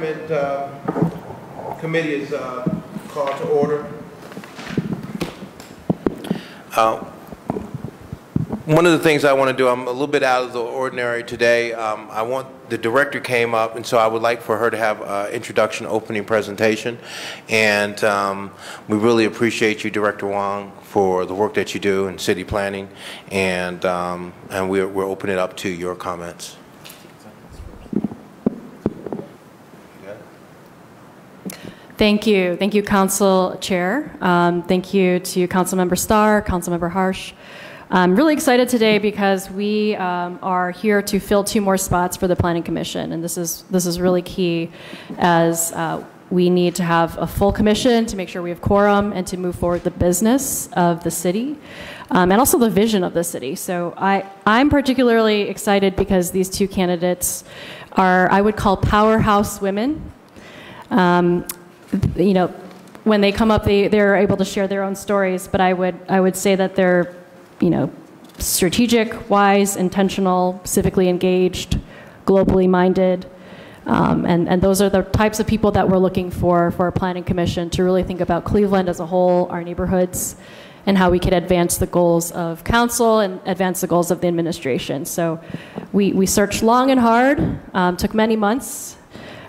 Uh, Committee is uh, called to order. Uh, One of the things I want to do, I'm a little bit out of the ordinary today. Um, I want, the director came up, and so I would like for her to have an introduction, opening presentation. And um, we really appreciate you, Director Huang, for the work that you do in city planning. And, um, and we're, we're opening it up to your comments. Thank you. Thank you, Council Chair. Um, thank you to Councilmember Starr, Councilmember Harsh. I'm really excited today because we um, are here to fill two more spots for the Planning Commission, and this is this is really key, as uh, we need to have a full commission to make sure we have quorum and to move forward the business of the city, um, and also the vision of the city. So I I'm particularly excited because these two candidates are I would call powerhouse women. Um, you know, when they come up, they, they're able to share their own stories, but I would, I would say that they're, you know, strategic, wise, intentional, civically engaged, globally minded. Um, and, and those are the types of people that we're looking for for our planning commission to really think about Cleveland as a whole, our neighborhoods, and how we could advance the goals of council and advance the goals of the administration. So we, we searched long and hard, um, took many months,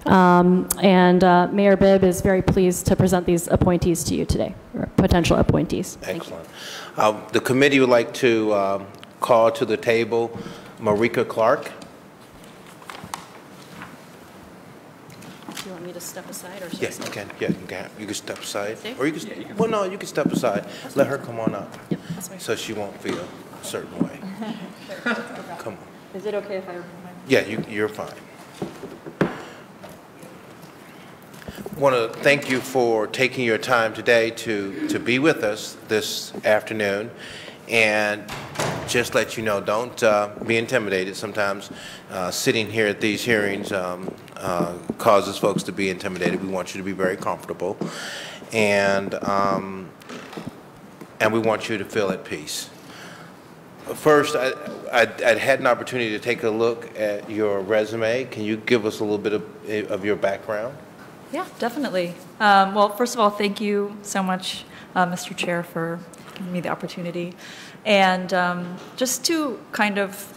um, and uh, Mayor Bibb is very pleased to present these appointees to you today, or potential appointees. Thank you. Excellent. Uh, The committee would like to um, call to the table Marika Clark. Do you want me to step aside or should Yes, stay? you can, yeah, you can, you can step aside. Stay? Or you can, well, no, you can step aside. Let her come on up, Yep, so she won't feel a certain way. Come on. Is it okay if I? Yeah, you, you're fine. Want to thank you for taking your time today to, to be with us this afternoon. And just let you know, don't uh, be intimidated. Sometimes uh, sitting here at these hearings um, uh, causes folks to be intimidated. We want you to be very comfortable. And, um, and we want you to feel at peace. First, I, I'd, I'd had an opportunity to take a look at your resume. Can you give us a little bit of, of your background? Yeah, definitely. Um, well, first of all, thank you so much, uh, Mr. Chair, for giving me the opportunity. And um, just to kind of,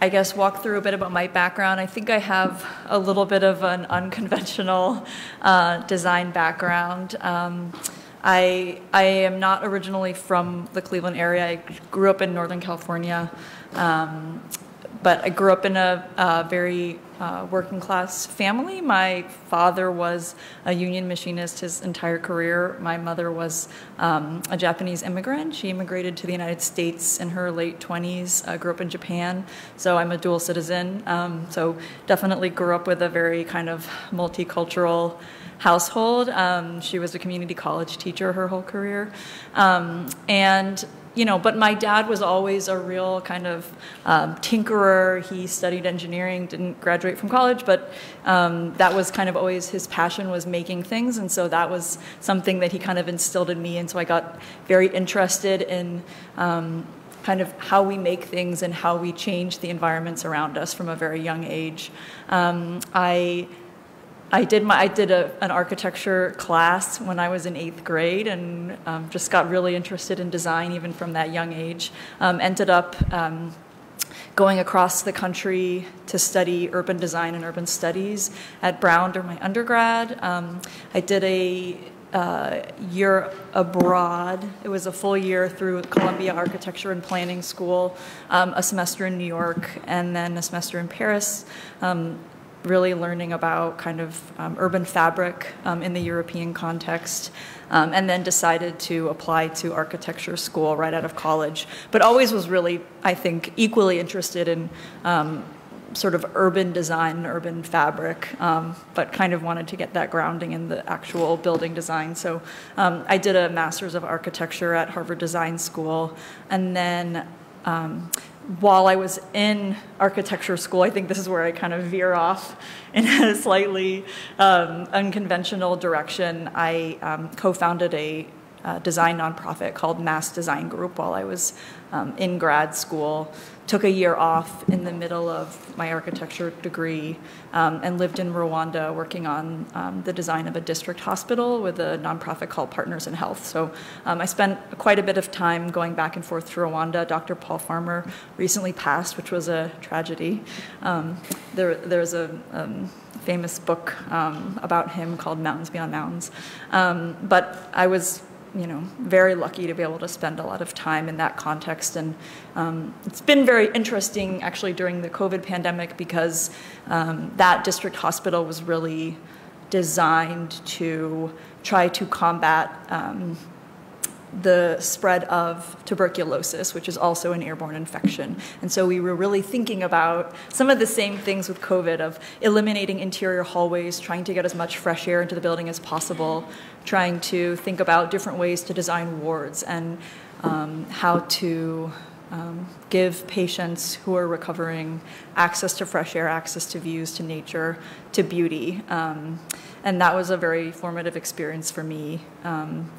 I guess, walk through a bit about my background, I think I have a little bit of an unconventional uh, design background. Um, I, I am not originally from the Cleveland area. I grew up in Northern California. Um, but I grew up in a, a very uh, working class family. My father was a union machinist his entire career. My mother was um, a Japanese immigrant. She immigrated to the United States in her late 20s, uh, grew up in Japan. So I'm a dual citizen. Um, so definitely grew up with a very kind of multicultural household. Um, she was a community college teacher her whole career. Um, and you know, but my dad was always a real kind of um, tinkerer. He studied engineering, didn't graduate from college, but um, that was kind of always his passion was making things, and so that was something that he kind of instilled in me. And so I got very interested in um, kind of how we make things and how we change the environments around us from a very young age. Um, I I did my I did a, an architecture class when I was in eighth grade, and um, just got really interested in design even from that young age. Um, ended up um, going across the country to study urban design and urban studies at Brown during my undergrad. Um, I did a uh, year abroad. It was a full year through Columbia Architecture and Planning School, um, a semester in New York, and then a semester in Paris. Um, really learning about kind of um, urban fabric um, in the European context, um, and then decided to apply to architecture school right out of college. But always was really, I think, equally interested in um, sort of urban design, urban fabric, um, but kind of wanted to get that grounding in the actual building design. So um, I did a master's of architecture at Harvard Design School, and then um, while I was in architecture school, I think this is where I kind of veer off in a slightly um, unconventional direction. I um, co founded a uh, design nonprofit called Mass Design Group while I was um, in grad school. Took a year off in the middle of my architecture degree um, and lived in Rwanda working on um, the design of a district hospital with a nonprofit called Partners in Health. So um, I spent quite a bit of time going back and forth to Rwanda. Dr. Paul Farmer recently passed, which was a tragedy. Um, there, there's a um, famous book um, about him called Mountains Beyond Mountains. But I was, you know, very lucky to be able to spend a lot of time in that context, and um, it's been very interesting actually during the COVID pandemic because um, that district hospital was really designed to try to combat um, the spread of tuberculosis, which is also an airborne infection. And so we were really thinking about some of the same things with COVID of eliminating interior hallways, trying to get as much fresh air into the building as possible, trying to think about different ways to design wards and um, how to um, give patients who are recovering access to fresh air, access to views, to nature, to beauty. Um, and that was a very formative experience for me. Um,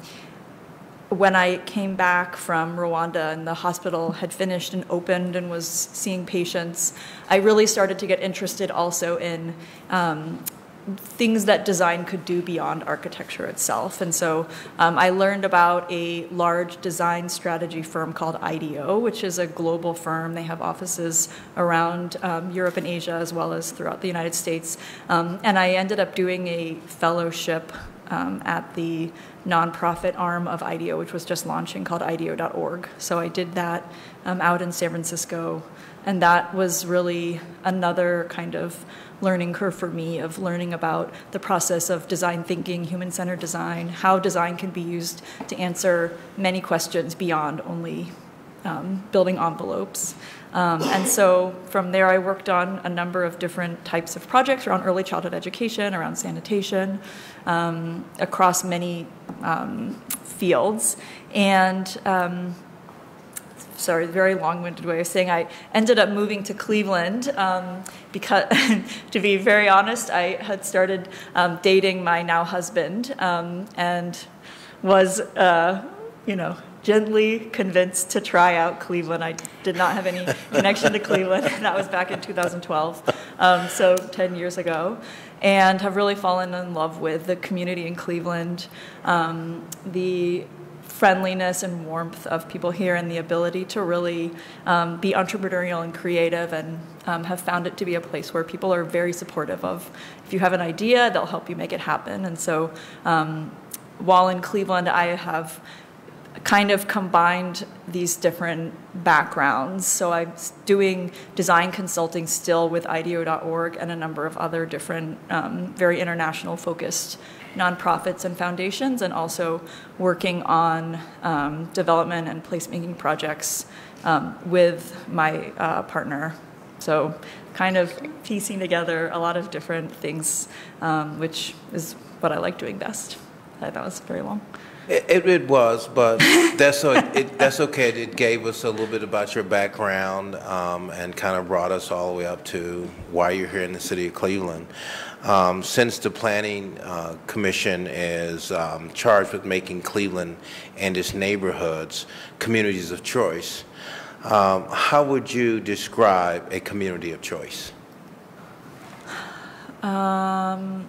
when I came back from Rwanda and the hospital had finished and opened and was seeing patients, I really started to get interested also in um, things that design could do beyond architecture itself. And so um, I learned about a large design strategy firm called IDEO, which is a global firm. They have offices around um, Europe and Asia as well as throughout the United States. Um, and I ended up doing a fellowship um, at the nonprofit arm of IDEO, which was just launching called IDEO.org. So I did that um, out in San Francisco, and that was really another kind of learning curve for me of learning about the process of design thinking, human centered design, how design can be used to answer many questions beyond only um, building envelopes. Um, and so from there, I worked on a number of different types of projects around early childhood education, around sanitation, um, across many um, fields. And um, sorry, very long-winded way of saying I ended up moving to Cleveland um, because, to be very honest, I had started um, dating my now husband um, and was, uh, you know, gently convinced to try out Cleveland. I did not have any connection to Cleveland. that was back in 2012, um, so 10 years ago. And have really fallen in love with the community in Cleveland, um, the friendliness and warmth of people here, and the ability to really um, be entrepreneurial and creative, and um, have found it to be a place where people are very supportive of. If you have an idea, they'll help you make it happen. And so, um, while in Cleveland, I have kind of combined these different backgrounds. So I'm doing design consulting still with IDEO.org and a number of other different, um, very international focused nonprofits and foundations, and also working on um, development and placemaking projects um, with my uh, partner. So, kind of piecing together a lot of different things, um, which is what I like doing best. That was very long. It, it was, but that's so it, that's okay. It gave us a little bit about your background um, and kind of brought us all the way up to why you're here in the city of Cleveland. Um, since the Planning uh, Commission is um, charged with making Cleveland and its neighborhoods communities of choice, um, how would you describe a community of choice? Um,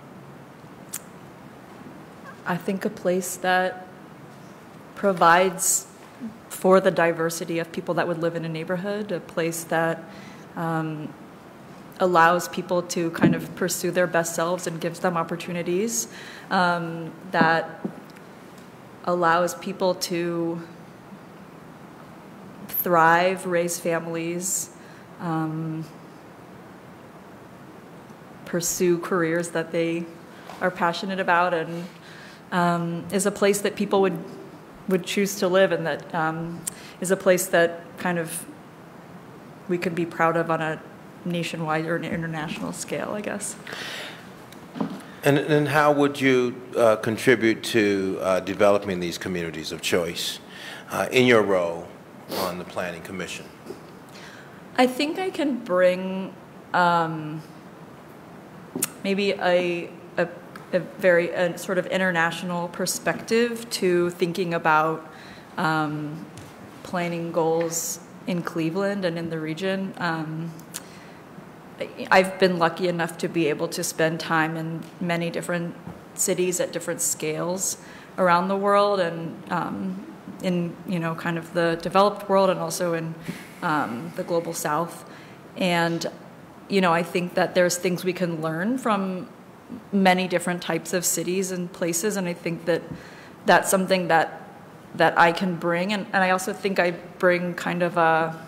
I think a place that provides for the diversity of people that would live in a neighborhood, a place that um, allows people to kind of pursue their best selves and gives them opportunities, um, that allows people to thrive, raise families, um, pursue careers that they are passionate about, and um, is a place that people would would choose to live and that um, is a place that kind of we could be proud of on a nationwide or an international scale, I guess. And, and how would you uh, contribute to uh, developing these communities of choice uh, in your role on the Planning Commission? I think I can bring um, maybe a, a very a sort of international perspective to thinking about um, planning goals in Cleveland and in the region. Um, I've been lucky enough to be able to spend time in many different cities at different scales around the world and um, in you know kind of the developed world and also in um, the global south and you know i think that there's things we can learn from many different types of cities and places and i think that that's something that that i can bring. And, and i also think i bring kind of a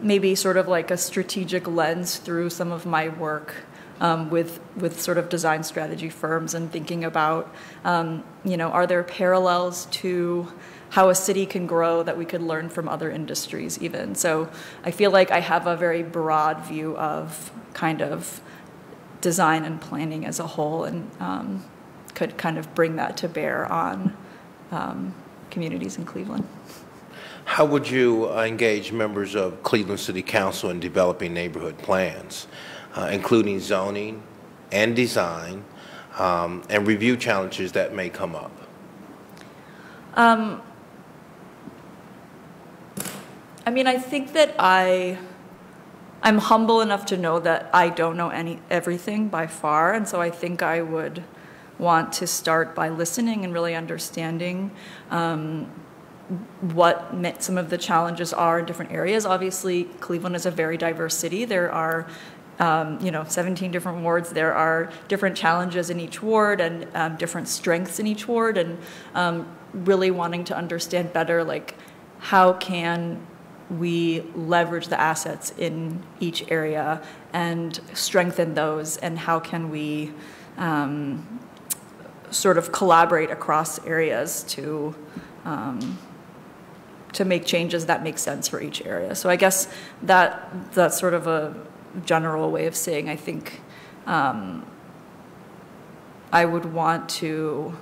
maybe sort of like a strategic lens through some of my work um, with with sort of design strategy firms and thinking about um, you know are there parallels to how a city can grow that we could learn from other industries even? So I feel like I have a very broad view of kind of design and planning as a whole and um, could kind of bring that to bear on um, communities in Cleveland. How would you uh, engage members of Cleveland City Council in developing neighborhood plans, uh, including zoning and design, um, and review challenges that may come up? Um, I mean, I think that I, I'm humble enough to know that I don't know any everything by far, and so I think I would want to start by listening and really understanding um, what some of the challenges are in different areas. Obviously, Cleveland is a very diverse city. There are um, you know, 17 different wards. There are different challenges in each ward and um, different strengths in each ward, and um, really wanting to understand better, like, how can we leverage the assets in each area and strengthen those, and how can we um, sort of collaborate across areas to um, to make changes that make sense for each area. So I guess that that's sort of a general way of saying I think um, I would want to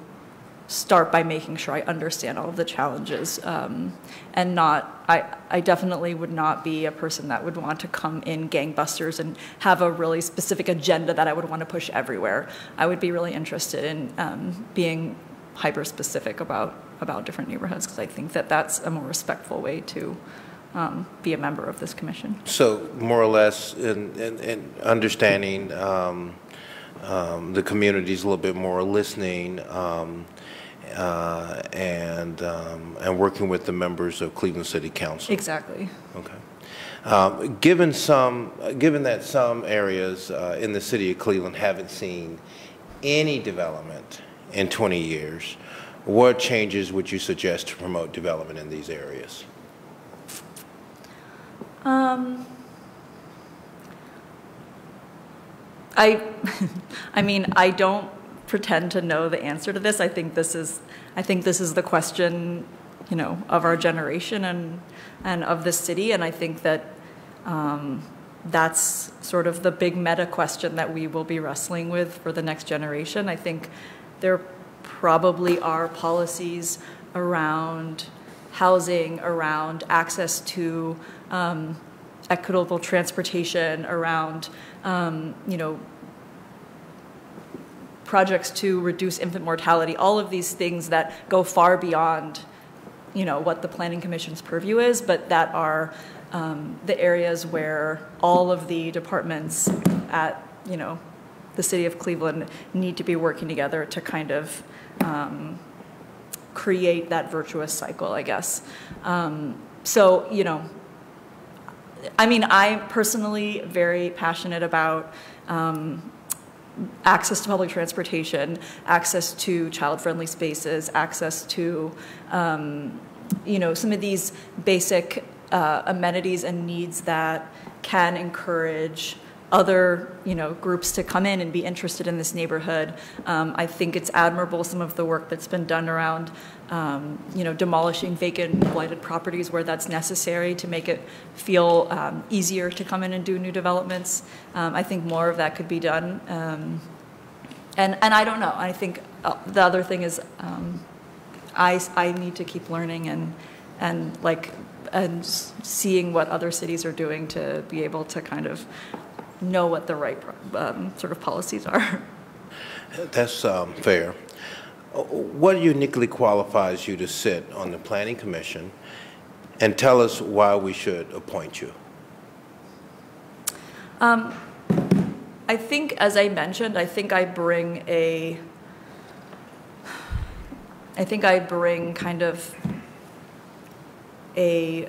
start by making sure I understand all of the challenges um, and not I, I definitely would not be a person that would want to come in gangbusters and have a really specific agenda that I would want to push everywhere. I would be really interested in um, being hyper specific about about different neighborhoods because I think that that's a more respectful way to um, be a member of this commission. So more or less in, in, in understanding um, um, the communities a little bit more, listening um, uh, and um, and working with the members of Cleveland City Council. Exactly. Okay. Um, given some, given that some areas uh, in the city of Cleveland haven't seen any development in 20 years, what changes would you suggest to promote development in these areas? Um, I, I mean, I don't pretend to know the answer to this. I think this is, I think this is the question, you know, of our generation and and of the city. And I think that um, that's sort of the big meta question that we will be wrestling with for the next generation. I think there probably are policies around housing, around access to um, equitable transportation, around um, you know projects to reduce infant mortality. All of these things that go far beyond you know what the planning commission's purview is, but that are um, the areas where all of the departments at you know the city of Cleveland need to be working together to kind of um, create that virtuous cycle, I guess. Um, so, you know, I mean, I'm personally very passionate about um, access to public transportation, access to child-friendly spaces, access to, um, you know, some of these basic uh, amenities and needs that can encourage other you know groups to come in and be interested in this neighborhood. Um, I think it's admirable some of the work that's been done around um, you know demolishing vacant blighted properties where that's necessary to make it feel um, easier to come in and do new developments. Um, I think more of that could be done. Um, and and I don't know. I think uh, the other thing is um, I I need to keep learning and and like and seeing what other cities are doing to be able to kind of know what the right um, sort of policies are. That's fair. What uniquely qualifies you to sit on the Planning Commission? And tell us why we should appoint you. I think, as I mentioned, I think I bring a, I think I bring kind of a,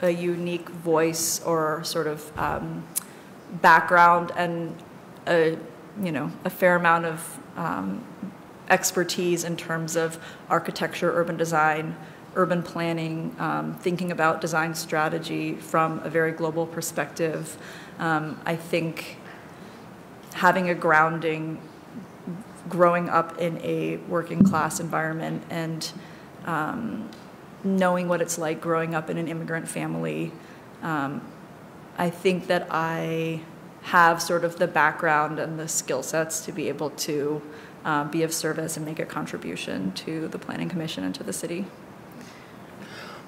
a unique voice or sort of um, background and a, you know, a fair amount of um, expertise in terms of architecture, urban design, urban planning, um, thinking about design strategy from a very global perspective. Um, I think having a grounding growing up in a working class environment and um, knowing what it's like growing up in an immigrant family, um, I think that I have sort of the background and the skill sets to be able to uh, be of service and make a contribution to the Planning Commission and to the city.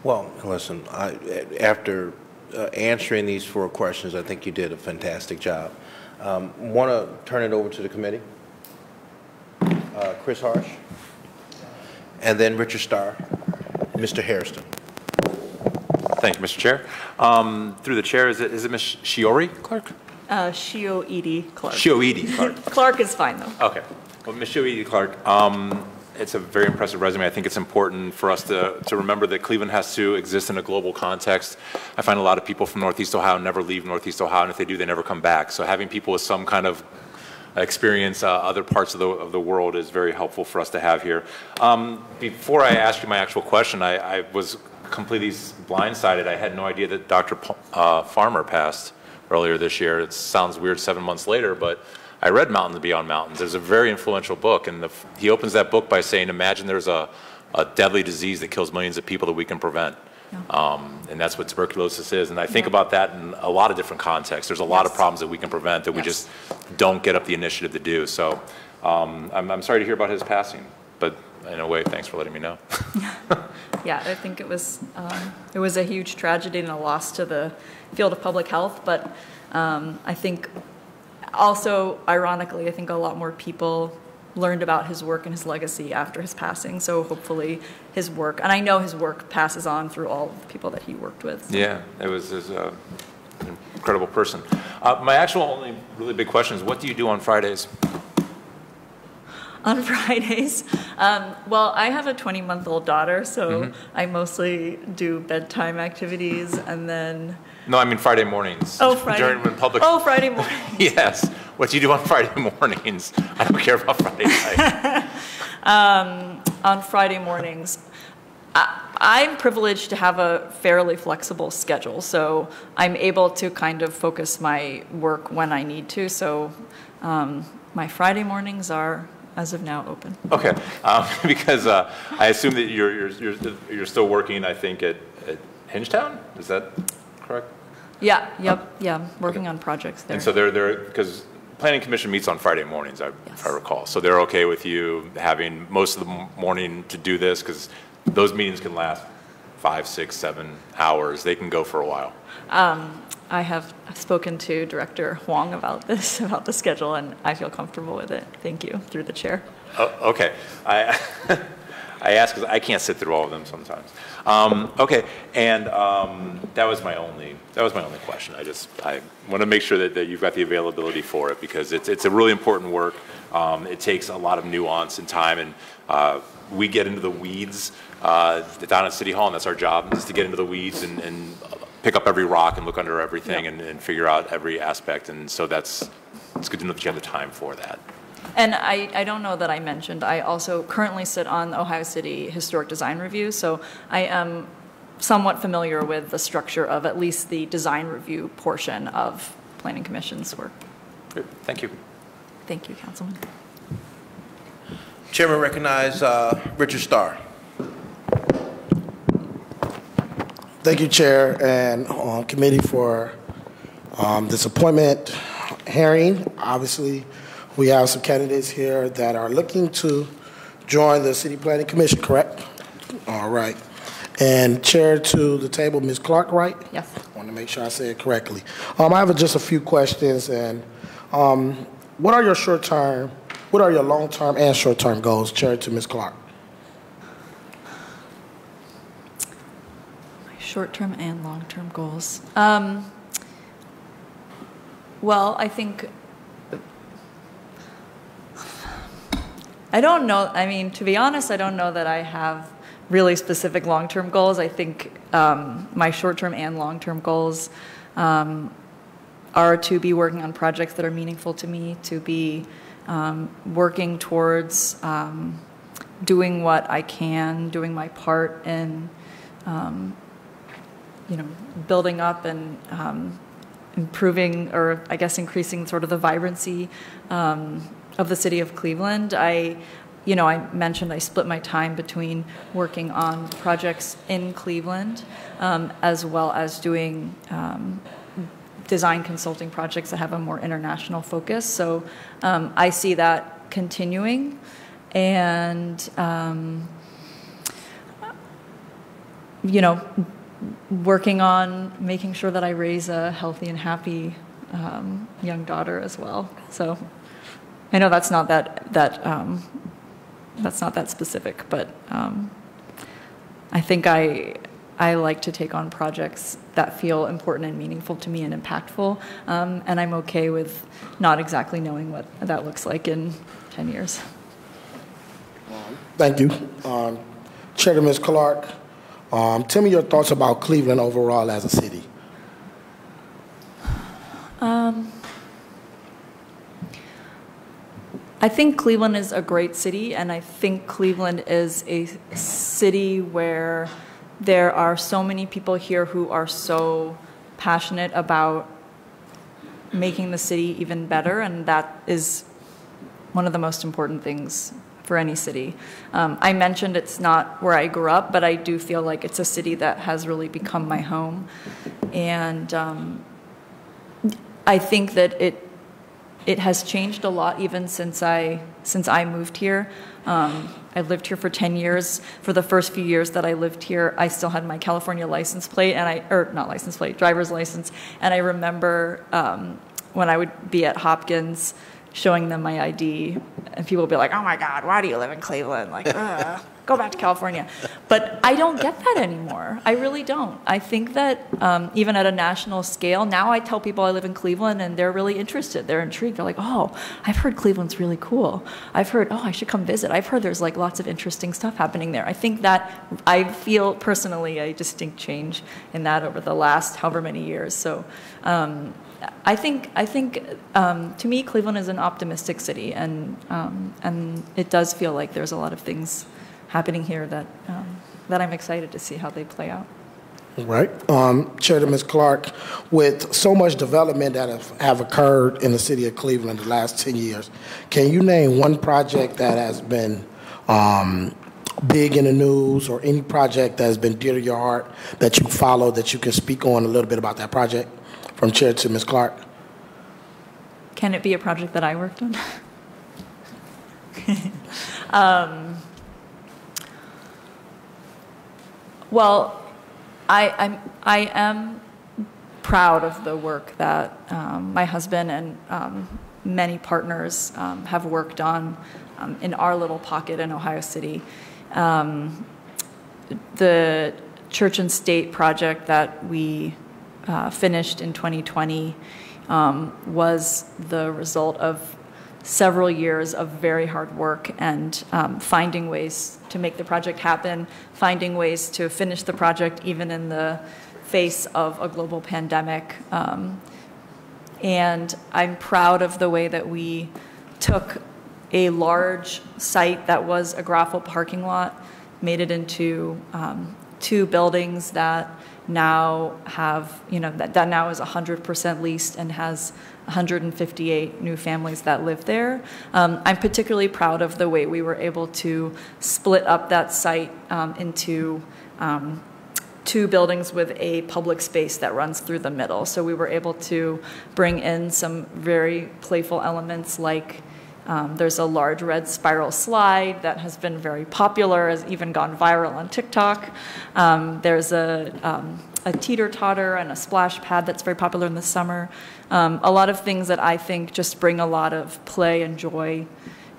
Well, listen, I, after uh, answering these four questions, I think you did a fantastic job. Um, Want to turn it over to the committee? Uh, Kris Harsh? And then Richard Starr, Mr. Hairston. Thank you, Mr. Chair. Um, Through the chair, is it, is it Ms. Shiori Clark? Uh, Shioiri Clark. Shioiri Clark. Clark is fine, though. Okay. Well, Ms. Shioiri Clark, um, it's a very impressive resume. I think it's important for us to, to remember that Cleveland has to exist in a global context. I find a lot of people from Northeast Ohio never leave Northeast Ohio, and if they do, they never come back. So having people with some kind of experience uh, other parts of the, of the world is very helpful for us to have here. Um, before I ask you my actual question, I, I was completely blindsided. I had no idea that Dr. P- uh, Farmer passed earlier this year. It sounds weird seven months later, but I read Mountains Beyond Mountains. It's a very influential book, and the, he opens that book by saying, imagine there's a, a deadly disease that kills millions of people that we can prevent. Um, and that's what tuberculosis is. And I think Yeah. about that in a lot of different contexts. There's a lot of problems that we can prevent that we just don't get up the initiative to do. So um, I'm, I'm sorry to hear about his passing, but in a way, thanks for letting me know. Yeah, I think it was, um, it was a huge tragedy and a loss to the field of public health, but um, I think also, ironically, I think a lot more people learned about his work and his legacy after his passing, so hopefully his work, and I know his work passes on through all the people that he worked with. yeah, it was, was uh, an incredible person. Uh, my actual only really big question is, what do you do on Fridays? on Fridays. Um, well, I have a 20 month old daughter, so I mostly do bedtime activities and then. No, I mean Friday mornings. Oh, Friday. During when public. Oh, Friday morning. Yes. What do you do on Friday mornings? I don't care about Friday night. on Friday mornings. I, I'm privileged to have a fairly flexible schedule, so I'm able to kind of focus my work when I need to. So um, my Friday mornings are, as of now, open. Okay, um, because uh, I assume that you're, you're, you're, you're still working, I think, at, at Hingetown? Is that correct? Yeah, yep, yeah, working on projects there. And so they're, they're, because Planning Commission meets on Friday mornings, I- if I recall. So they're okay with you having most of the morning to do this? Because those meetings can last five, six, seven hours. They can go for a while. Um, I have spoken to Director Huang about this, about the schedule, and I feel comfortable with it. Thank you, through the chair. Oh, okay. I, I ask because I can't sit through all of them sometimes. Um, okay, and um, that was my only that was my only question. I just I want to make sure that, that you've got the availability for it because it's it's a really important work. Um, it takes a lot of nuance and time, and uh, we get into the weeds uh, down at City Hall, and that's our job is to get into the weeds and, and pick up every rock and look under everything and, and figure out every aspect. And so that's it's good to know that you have the time for that. And I, I don't know that I mentioned, I also currently sit on Ohio City Historic Design Review, so I am somewhat familiar with the structure of at least the design review portion of Planning Commission's work. Great. Thank you. Thank you, Councilman. Chairman recognize uh, Richard Starr. Thank you, Chair and uh, Committee for um, this appointment hearing. Obviously, we have some candidates here that are looking to join the City Planning Commission, correct? All right. And Chair to the table, Ms. Clark, right? Yes. I want to make sure I say it correctly. Um, I have just a few questions, and um, what are your short-term what are your long-term and short-term goals? Chair to Ms. Clark. Short-term and long-term goals. Um, well, I think I don't know. I mean, to be honest, I don't know that I have really specific long-term goals. I think um, my short-term and long-term goals um, are to be working on projects that are meaningful to me, to be um, working towards um, doing what I can, doing my part in, um, you know, building up and um, improving, or I guess increasing sort of the vibrancy of the city of Cleveland. I, you know, I mentioned I split my time between working on projects in Cleveland um, as well as doing um, design consulting projects that have a more international focus. So um, I see that continuing. And, um, you know, working on making sure that I raise a healthy and happy um, young daughter as well. So I know that's not that that um, that's not that specific, but um, I think I I like to take on projects that feel important and meaningful to me and impactful, um, and I'm okay with not exactly knowing what that looks like in ten years. Thank you, um, Chair Ms. Clark. Um, tell me your thoughts about Cleveland overall as a city. Um, I think Cleveland is a great city, and I think Cleveland is a city where there are so many people here who are so passionate about making the city even better, and that is one of the most important things for any city. Um, I mentioned it's not where I grew up, but I do feel like it's a city that has really become my home. And um, I think that it it has changed a lot even since I since I moved here. Um, I lived here for 10 years. For the first few years that I lived here, I still had my California license plate, and I or not license plate, driver's license. And I remember um, when I would be at Hopkins showing them my ID, and people would be like, "Oh my God, why do you live in Cleveland?" Like, go back to California. But I don't get that anymore. I really don't. I think that um, even at a national scale, now I tell people I live in Cleveland and they're really interested. They're intrigued. They're like, oh, I've heard Cleveland's really cool. I've heard, oh, I should come visit. I've heard there's like lots of interesting stuff happening there. I think that I feel personally a distinct change in that over the last however many years. So um, I think I think um, to me Cleveland is an optimistic city, and um, and it does feel like there's a lot of things happening here that, um, that I'm excited to see how they play out. Right. Um, Chair to Ms. Clark, with so much development that have, have occurred in the city of Cleveland the last 10 years, can you name one project that has been um, big in the news or any project that has been dear to your heart that you follow that you can speak on a little bit about that project from Chair to Ms. Clark? Can it be a project that I worked on? um, Well, I, I'm, I am proud of the work that um, my husband and um, many partners um, have worked on um, in our little pocket in Ohio City. Um, the church and state project that we uh, finished in 2020 um, was the result of several years of very hard work and um, finding ways to make the project happen, finding ways to finish the project even in the face of a global pandemic. Um, and I'm proud of the way that we took a large site that was a Graffle parking lot, made it into um, two buildings that now have, you know, that, that now is 100% leased and has 158 new families that live there. Um, I'm particularly proud of the way we were able to split up that site um, into um, two buildings with a public space that runs through the middle. So we were able to bring in some very playful elements like um, there's a large red spiral slide that has been very popular, has even gone viral on TikTok. Um, there's a, um, a teeter totter and a splash pad that's very popular in the summer. Um, a lot of things that I think just bring a lot of play and joy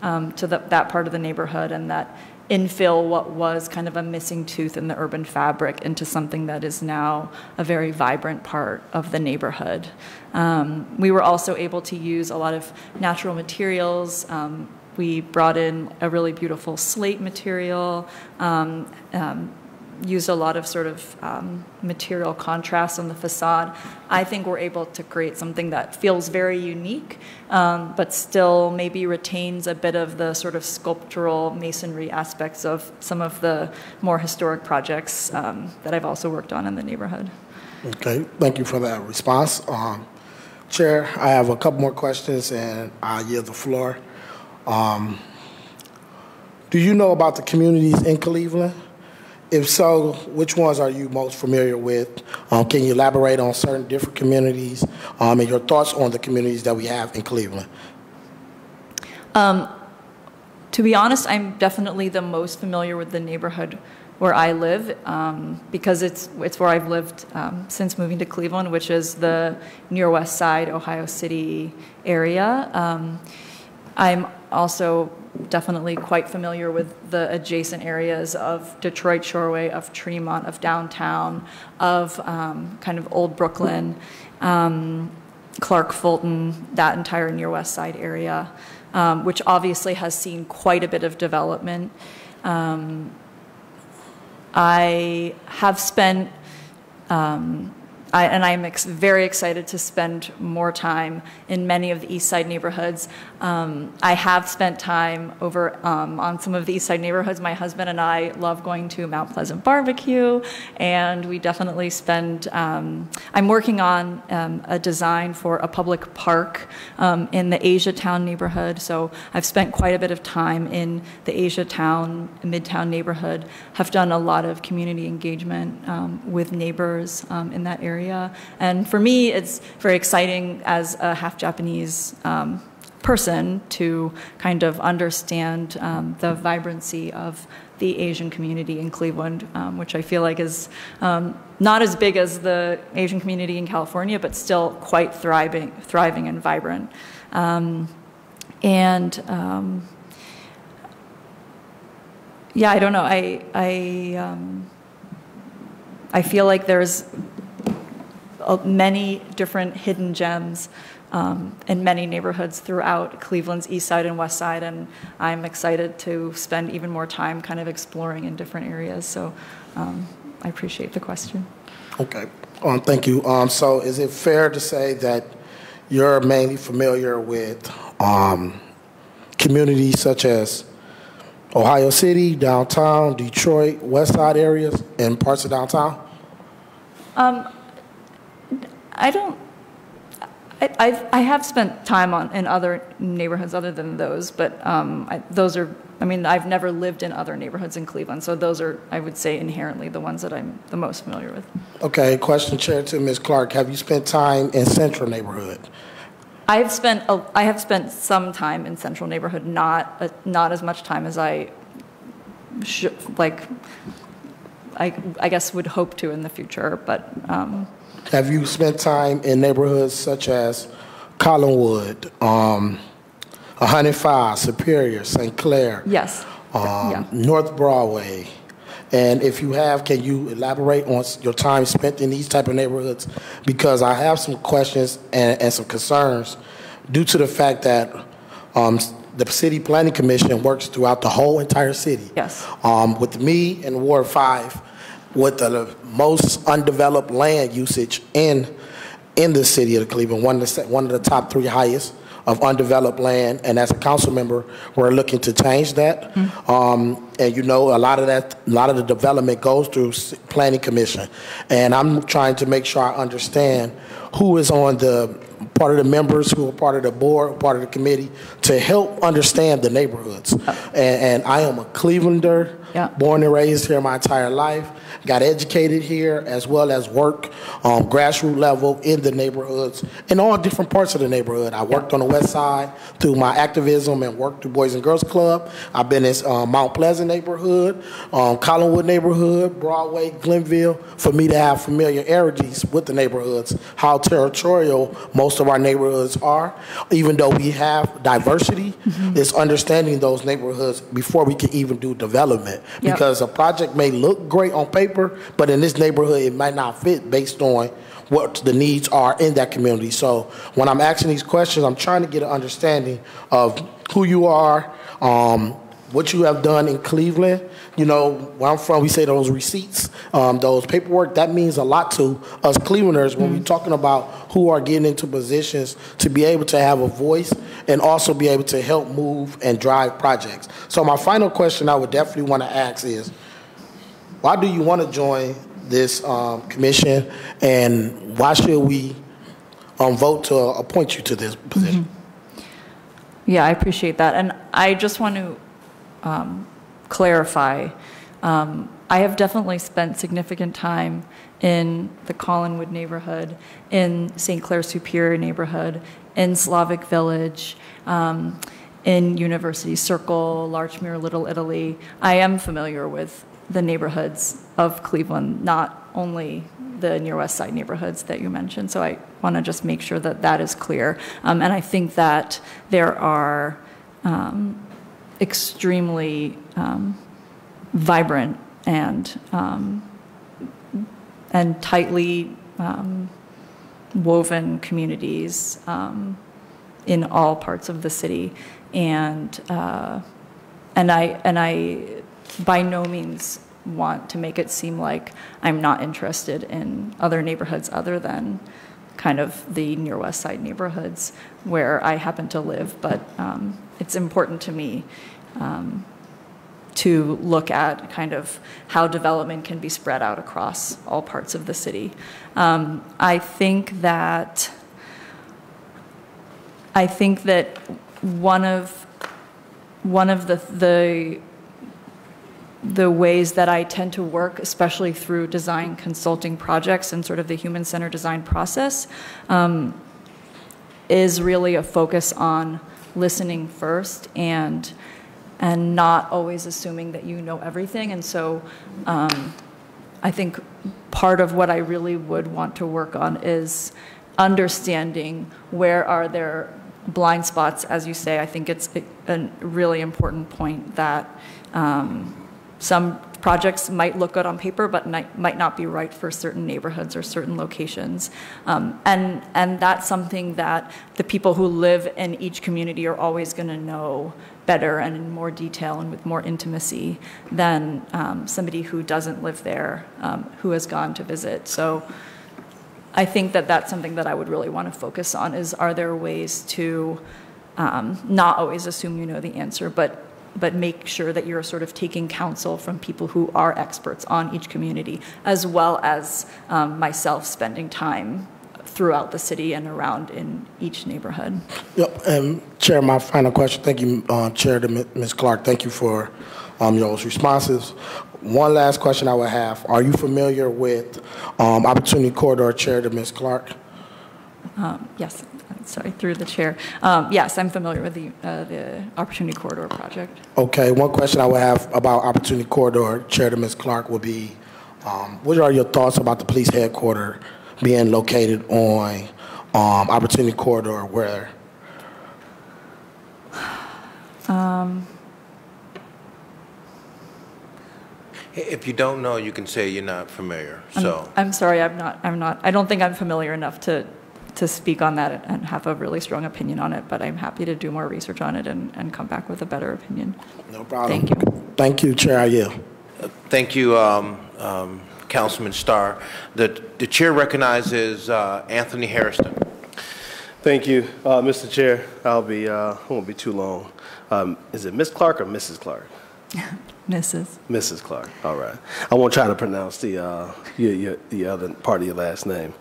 um, to the, that part of the neighborhood and that infill what was kind of a missing tooth in the urban fabric into something that is now a very vibrant part of the neighborhood. Um, we were also able to use a lot of natural materials. Um, we brought in a really beautiful slate material, um, um, used a lot of sort of um, material contrast on the facade. I think we're able to create something that feels very unique, um, but still maybe retains a bit of the sort of sculptural masonry aspects of some of the more historic projects um, that I've also worked on in the neighborhood. Okay, thank you for that response. Um, Chair, I have a couple more questions and I'll yield the floor. Um, do you know about the communities in Cleveland? If so, which ones are you most familiar with? Um, can you elaborate on certain different communities um, and your thoughts on the communities that we have in Cleveland? Um, to be honest, I'm definitely the most familiar with the neighborhood where I live um, because it's it's where I've lived um, since moving to Cleveland, which is the near West Side, Ohio City area. Um, I'm also definitely quite familiar with the adjacent areas of Detroit Shoreway, of Tremont, of downtown, of um, kind of old Brooklyn, um, Clark Fulton, that entire near West Side area, um, which obviously has seen quite a bit of development. Um, I have spent um, I, and I'm ex- very excited to spend more time in many of the East Side neighborhoods. Um, I have spent time over um, on some of the East Side neighborhoods. My husband and I love going to Mount Pleasant Barbecue, and we definitely spend. Um, I'm working on um, a design for a public park um, in the Asia Town neighborhood, so I've spent quite a bit of time in the Asia Town, Midtown neighborhood. Have done a lot of community engagement um, with neighbors in that area area. And for me, it's very exciting as a half Japanese um, person to kind of understand um, the vibrancy of the Asian community in Cleveland, um, which I feel like is um, not as big as the Asian community in California, but still quite thriving, thriving and vibrant. Um, and um, yeah, I don't know. I I um, I feel like there's many different hidden gems um, in many neighborhoods throughout Cleveland's east side and west side, and I'm excited to spend even more time kind of exploring in different areas. So um, I appreciate the question. Okay, um, thank you. Um, so is it fair to say that you're mainly familiar with um, communities such as Ohio City, downtown, Detroit, west side areas, and parts of downtown? Um, I don't. I, I've, I have spent time on in other neighborhoods other than those, but um, I, those are. I mean, I've never lived in other neighborhoods in Cleveland, so those are, I would say, inherently the ones that I'm the most familiar with. Okay. Question, Chair, to Ms. Clark. Have you spent time in Central neighborhood? I've spent a, I have spent some time in Central neighborhood, not uh, not as much time as I should like. I, I guess would hope to in the future, but. Um, have you spent time in neighborhoods such as Collinwood, um, 105, Superior, St. Clair? Yes. Um, yeah. North Broadway. And if you have, can you elaborate on your time spent in these type of neighborhoods? Because I have some questions and, and some concerns due to the fact that um, the City Planning Commission works throughout the whole entire city. Yes. Um, with me in Ward 5, with the most undeveloped land usage in in the city of Cleveland, one of the, one of the top three highest of undeveloped land. And as a council member, we're looking to change that. Mm. Um, and you know, a lot of that, a lot of the development goes through planning commission. And I'm trying to make sure I understand who is on the part of the members who are part of the board, part of the committee, to help understand the neighborhoods. Uh. And, and I am a Clevelander, yeah. born and raised here my entire life got educated here as well as work on um, grassroots level in the neighborhoods in all different parts of the neighborhood. I worked on the west side through my activism and worked through Boys and Girls Club. I've been in uh, Mount Pleasant neighborhood, um, Collinwood neighborhood, Broadway, Glenville, for me to have familiarities with the neighborhoods, how territorial most of our neighborhoods are. Even though we have diversity, it's understanding those neighborhoods before we can even do development. Yep. Because a project may look great on paper, but in this neighborhood, it might not fit based on what the needs are in that community. So when I'm asking these questions, I'm trying to get an understanding of who you are, um, what you have done in Cleveland. You know, where I'm from, we say those receipts, um, those paperwork, that means a lot to us Clevelanders when we're talking about who are getting into positions to be able to have a voice and also be able to help move and drive projects. So my final question I would definitely want to ask is, why do you want to join this um, commission, and why should we um, vote to appoint you to this position? Yeah, I appreciate that. And I just want to um, clarify, um, I have definitely spent significant time in the Collinwood neighborhood, in St. Clair Superior neighborhood, in Slavic Village, um, in University Circle, Larchmere, Little Italy. I am familiar with the neighborhoods of Cleveland, not only the near west side neighborhoods that you mentioned. So I want to just make sure that that is clear. Um, and I think that there are um, extremely um, vibrant and um, and tightly um, woven communities um, in all parts of the city, and uh, and I and I by no means want to make it seem like I'm not interested in other neighborhoods other than kind of the near west side neighborhoods where I happen to live, but um, it's important to me um, to look at kind of how development can be spread out across all parts of the city. Um, I think that I think that one of one of the the the ways that I tend to work, especially through design consulting projects and sort of the human centered design process, um, is really a focus on listening first and and not always assuming that you know everything. And so, um, I think part of what I really would want to work on is understanding where are there blind spots, as you say. I think it's a, really important point that. Um, some projects might look good on paper, but might, not be right for certain neighborhoods or certain locations. Um, and, and that's something that the people who live in each community are always going to know better and in more detail and with more intimacy than um, somebody who doesn't live there, um, who has gone to visit. So I think that that's something that I would really want to focus on is are there ways to um, not always assume you know the answer, but but make sure that you're sort of taking counsel from people who are experts on each community, as well as um, myself spending time throughout the city and around in each neighborhood. Yep, and Chair, my final question. Thank you, uh, Chair to Ms. Clark. Thank you for um, your responses. One last question I would have: Are you familiar with um, Opportunity Corridor Chair to Ms. Clark? Um, yes, sorry, through the chair. Um, yes, I'm familiar with the, uh, the Opportunity Corridor project. Okay, one question I would have about Opportunity Corridor Chair to Ms. Clark would be, um, what are your thoughts about the police headquarters being located on um, Opportunity Corridor where If you don't know, you can say you're not familiar, I'm- so. I'm sorry, I'm not, I'm not, I don't think I'm familiar enough to, to speak on that and have a really strong opinion on it, but I'm happy to do more research on it and, and come back with a better opinion. No problem. Thank you. Thank you, Chair. I yield. Thank you, um, um, Councilman Starr. The the chair recognizes uh, Anthony Hairston. Thank you, uh, Mr. Chair. I'll be, uh, I won't be too long. Um, is it Miss Clark or Mrs. Clark? Mrs. Mrs. Clark. All right. I won't try to pronounce the uh, your, your, the other part of your last name,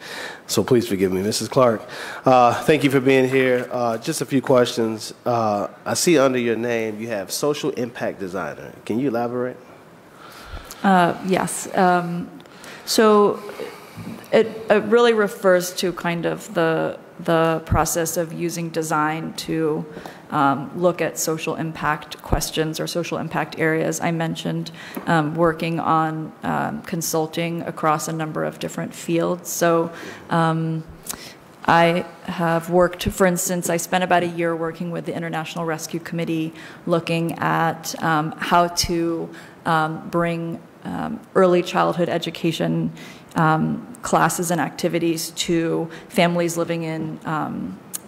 so please forgive me, Mrs. Clark. Uh, thank you for being here. Uh, just a few questions. Uh, I see under your name you have social impact designer. Can you elaborate? Uh, yes. Um, so it, it really refers to kind of the the process of using design to um, look at social impact questions or social impact areas. I mentioned um, working on um, consulting across a number of different fields. So. Um, I have worked, for instance, I spent about a year working with the International Rescue Committee looking at um, how to um, bring early childhood education classes and activities to families living in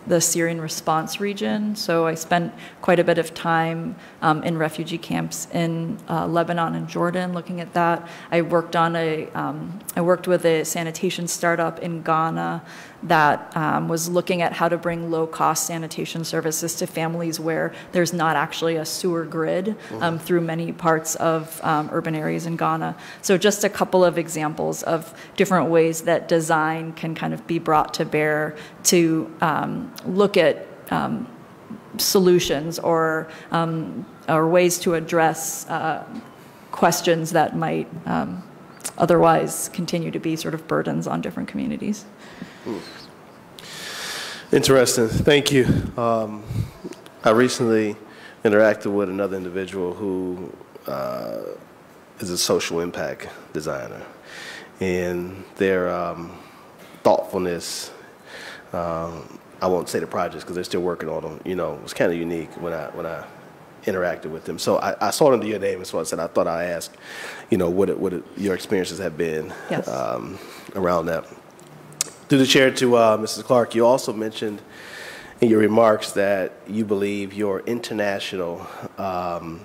the Syrian response region. So I spent quite a bit of time um, in refugee camps in uh, Lebanon and Jordan looking at that. I worked on a, um, I worked with a sanitation startup in Ghana that um, was looking at how to bring low-cost sanitation services to families where there's not actually a sewer grid um, through many parts of um, urban areas in Ghana. So just a couple of examples of different ways that design can kind of be brought to bear to um, look at um, solutions or um, or ways to address uh, questions that might um, otherwise continue to be sort of burdens on different communities. Interesting. Thank you. Um, I recently interacted with another individual who uh, is a social impact designer, and their um, thoughtfulness. Um, I won't say the projects because they're still working on them. You know, was kind of unique when I when I interacted with them. So I, I saw it under your name, and so I said I thought I'd ask, you know, what it, what it, your experiences have been Yes. um, around that. Through the chair to uh, Mrs. Clark, you also mentioned in your remarks that you believe your international, um,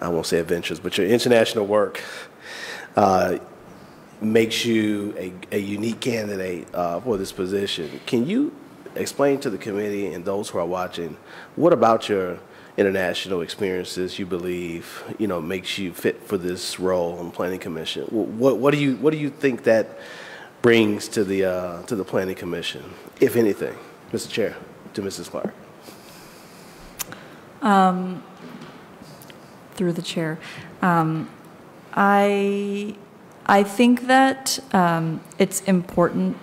I won't say adventures, but your international work uh, makes you a, a unique candidate uh, for this position. Can you explain to the committee and those who are watching what about your international experiences you believe you know makes you fit for this role on planning commission? What, what do you what do you think that brings to the uh, to the planning commission, if anything, Mr. Chair, to Mrs. Clark? through the chair. Um, I, I think that um, it's important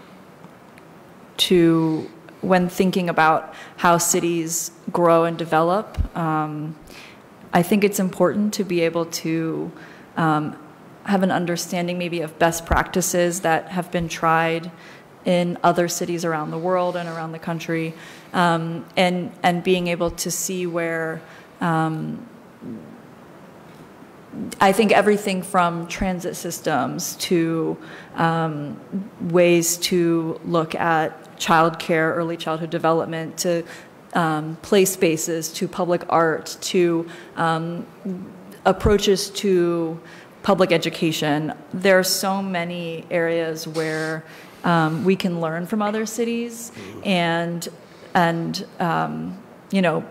to, when thinking about how cities grow and develop, um, I think it's important to be able to um, have an understanding maybe of best practices that have been tried in other cities around the world and around the country, um, and and being able to see where um, I think everything from transit systems to um, ways to look at childcare, early childhood development, to um, play spaces, to public art, to um, approaches to public education. There are so many areas where um, we can learn from other cities, and and um, you know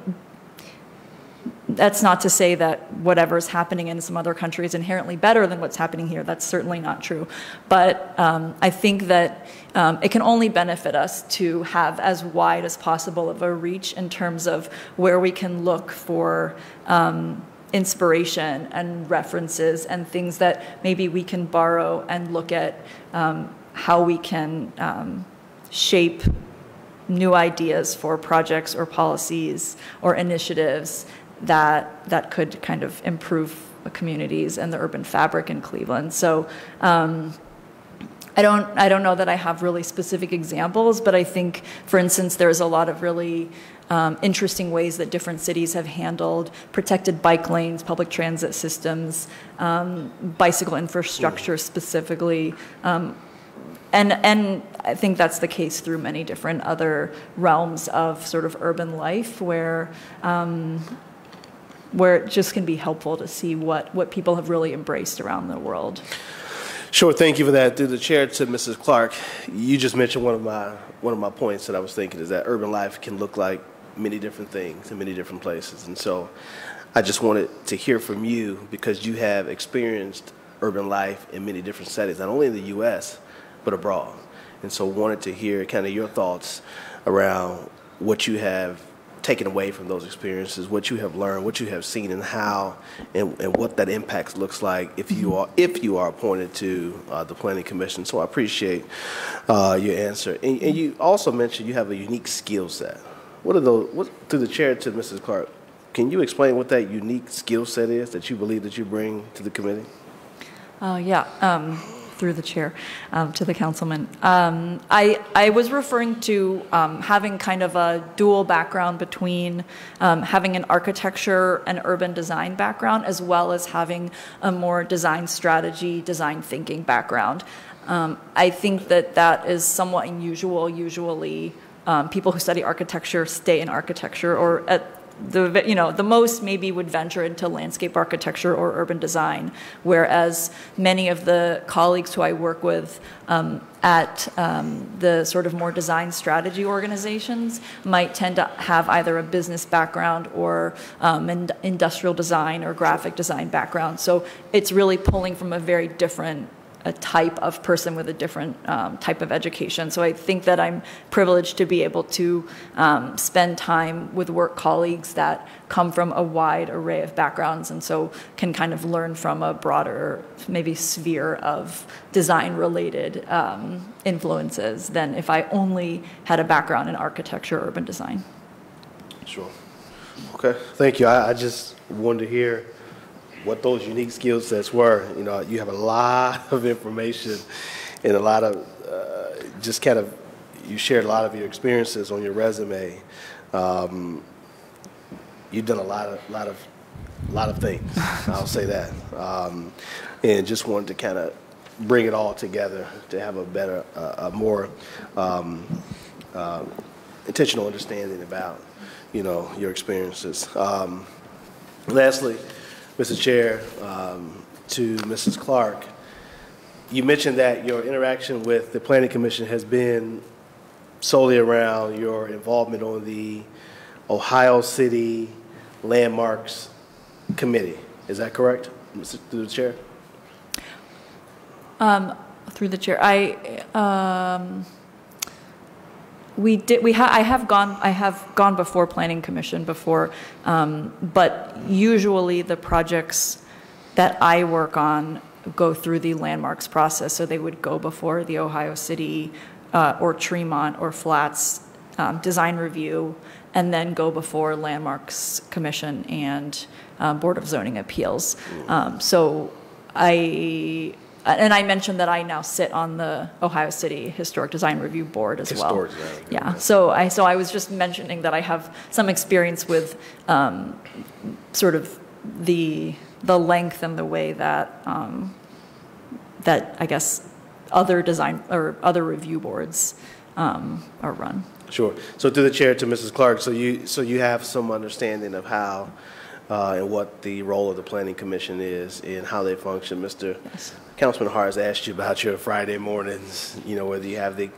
that's not to say that whatever's happening in some other country is inherently better than what's happening here. That's certainly not true. But um, I think that um, it can only benefit us to have as wide as possible of a reach in terms of where we can look for um, inspiration and references and things that maybe we can borrow and look at um, how we can um, shape new ideas for projects or policies or initiatives that that could kind of improve communities and the urban fabric in Cleveland. So um, I don't I don't know that I have really specific examples, but I think, for instance, there's a lot of really um, interesting ways that different cities have handled protected bike lanes, public transit systems, um, bicycle infrastructure specifically. Um, and, and I think that's the case through many different other realms of sort of urban life where, um, where it just can be helpful to see what, what people have really embraced around the world. Sure, thank you for that. Through the chair to Mrs. Clark, you just mentioned one of my one of my points that I was thinking is that urban life can look like many different things in many different places, and so I just wanted to hear from you because you have experienced urban life in many different settings, not only in the U.S. but abroad, and so wanted to hear kind of your thoughts around what you have taken away from those experiences, what you have learned, what you have seen, and how, and, and what that impact looks like if you are if you are appointed to uh, the planning commission. So I appreciate uh, your answer, and, and you also mentioned you have a unique skill set. What are those? What, through the chair to Mrs. Clark, can you explain what that unique skill set is that you believe that you bring to the committee? Uh, yeah. Um, through the chair um, to the councilman. Um, I, I was referring to um, having kind of a dual background between um, having an architecture and urban design background as well as having a more design strategy, design thinking background. Um, I think that that is somewhat unusual. Usually, um, people who study architecture stay in architecture or at the you know the most maybe would venture into landscape architecture or urban design, whereas many of the colleagues who I work with um, at um, the sort of more design strategy organizations might tend to have either a business background or um, an industrial design or graphic design background. So it's really pulling from a very different a type of person with a different um, type of education. So I think that I'm privileged to be able to um, spend time with work colleagues that come from a wide array of backgrounds and so can kind of learn from a broader, maybe sphere of design related um, influences than if I only had a background in architecture or urban design. Sure. Okay, thank you. I, I just wanted to hear what those unique skill sets were. You know, you have a lot of information and a lot of uh, just kind of you shared a lot of your experiences on your resume. Um, you've done a lot of lot of lot of things. I'll say that, um, and just wanted to kind of bring it all together to have a better, uh, a more um, uh, intentional understanding about you know your experiences. Um, lastly. Mr. Chair, um, to Mrs. Clark. You mentioned that your interaction with the Planning Commission has been solely around your involvement on the Ohio City Landmarks Committee. Is that correct, Mr. through the chair? Um, through the chair, I. Um, we did. We ha- I have gone. I have gone before Planning Commission before, um, but usually the projects that I work on go through the landmarks process. So they would go before the Ohio City uh, or Tremont or Flats um, design review, and then go before Landmarks Commission and uh, Board of Zoning Appeals. Um, so I and I mentioned that I now sit on the Ohio City Historic Design Review Board as Historic well. Design yeah. So I so I was just mentioning that I have some experience with um, sort of the the length and the way that um, that I guess other design or other review boards um, are run. Sure. So through the chair to Mrs. Clark, so you, so you have some understanding of how uh, and what the role of the Planning Commission is and how they function. Mr. Yes. Councilman Harsh has asked you about your Friday mornings, you know, whether you have the,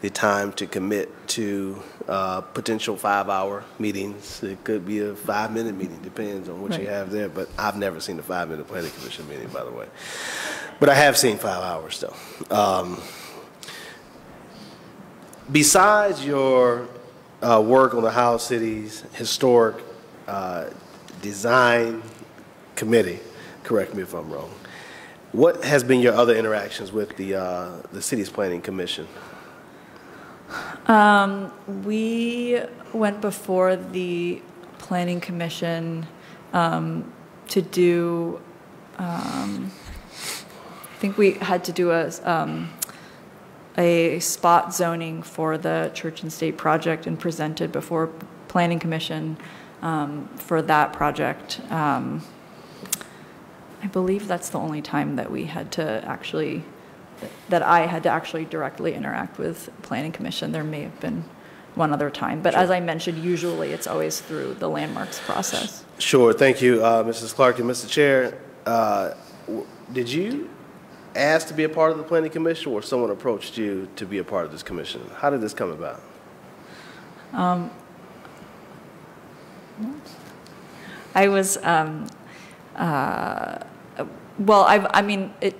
the time to commit to uh, potential five-hour meetings. It could be a five-minute meeting, depends on what you have there, but I've never seen a five-minute Planning Commission meeting, by the way. But I have seen five hours, though. Um, Besides your uh, work on the Ohio City's Historic uh, Design Committee, correct me if I'm wrong, what has been your other interactions with the, uh, the city's planning commission? We went before the Planning Commission um, to do, um, I think we had to do a, um, a spot zoning for the Church and State project and presented before Planning Commission um, for that project. Um, I believe that's the only time that we had to actually, that I had to actually directly interact with Planning Commission. There may have been one other time, but as I mentioned, usually it's always through the landmarks process. Sure, thank you, uh, Mrs. Clark and Mr. Chair. Uh, w- Did you ask to be a part of the planning commission or someone approached you to be a part of this commission? How did this come about? I was, um, uh, well, I, I mean, it,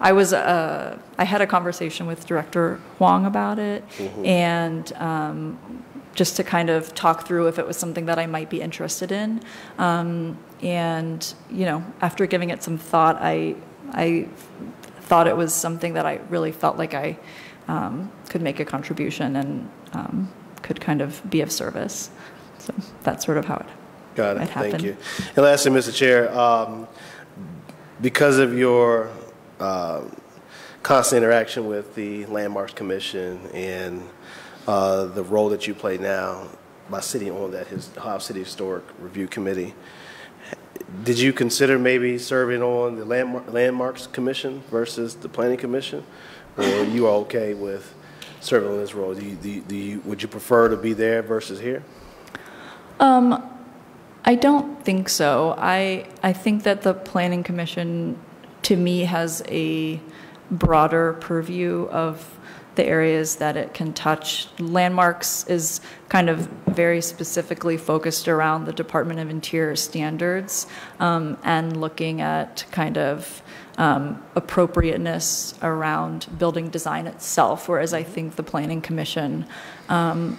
I was, uh, I had a conversation with Director Huang about it, and um, just to kind of talk through if it was something that I might be interested in. Um, and you know, after giving it some thought, I, I thought it was something that I really felt like I um, could make a contribution and um, could kind of be of service. So that's sort of how it Got it, It thank you. And lastly, Mr. Chair, um, because of your uh, constant interaction with the Landmarks Commission and uh, the role that you play now by sitting on that his, Ohio City Historic Review Committee. Did you consider maybe serving on the Landmark, Landmarks Commission versus the Planning Commission? Or you are okay with serving on this role? Do you, do you, do you, would you prefer to be there versus here? Um, I don't think so. I, I think that the Planning Commission, to me, has a broader purview of the areas that it can touch. Landmarks is kind of very specifically focused around the Department of Interior standards um, and looking at kind of um, appropriateness around building design itself, whereas I think the Planning Commission um,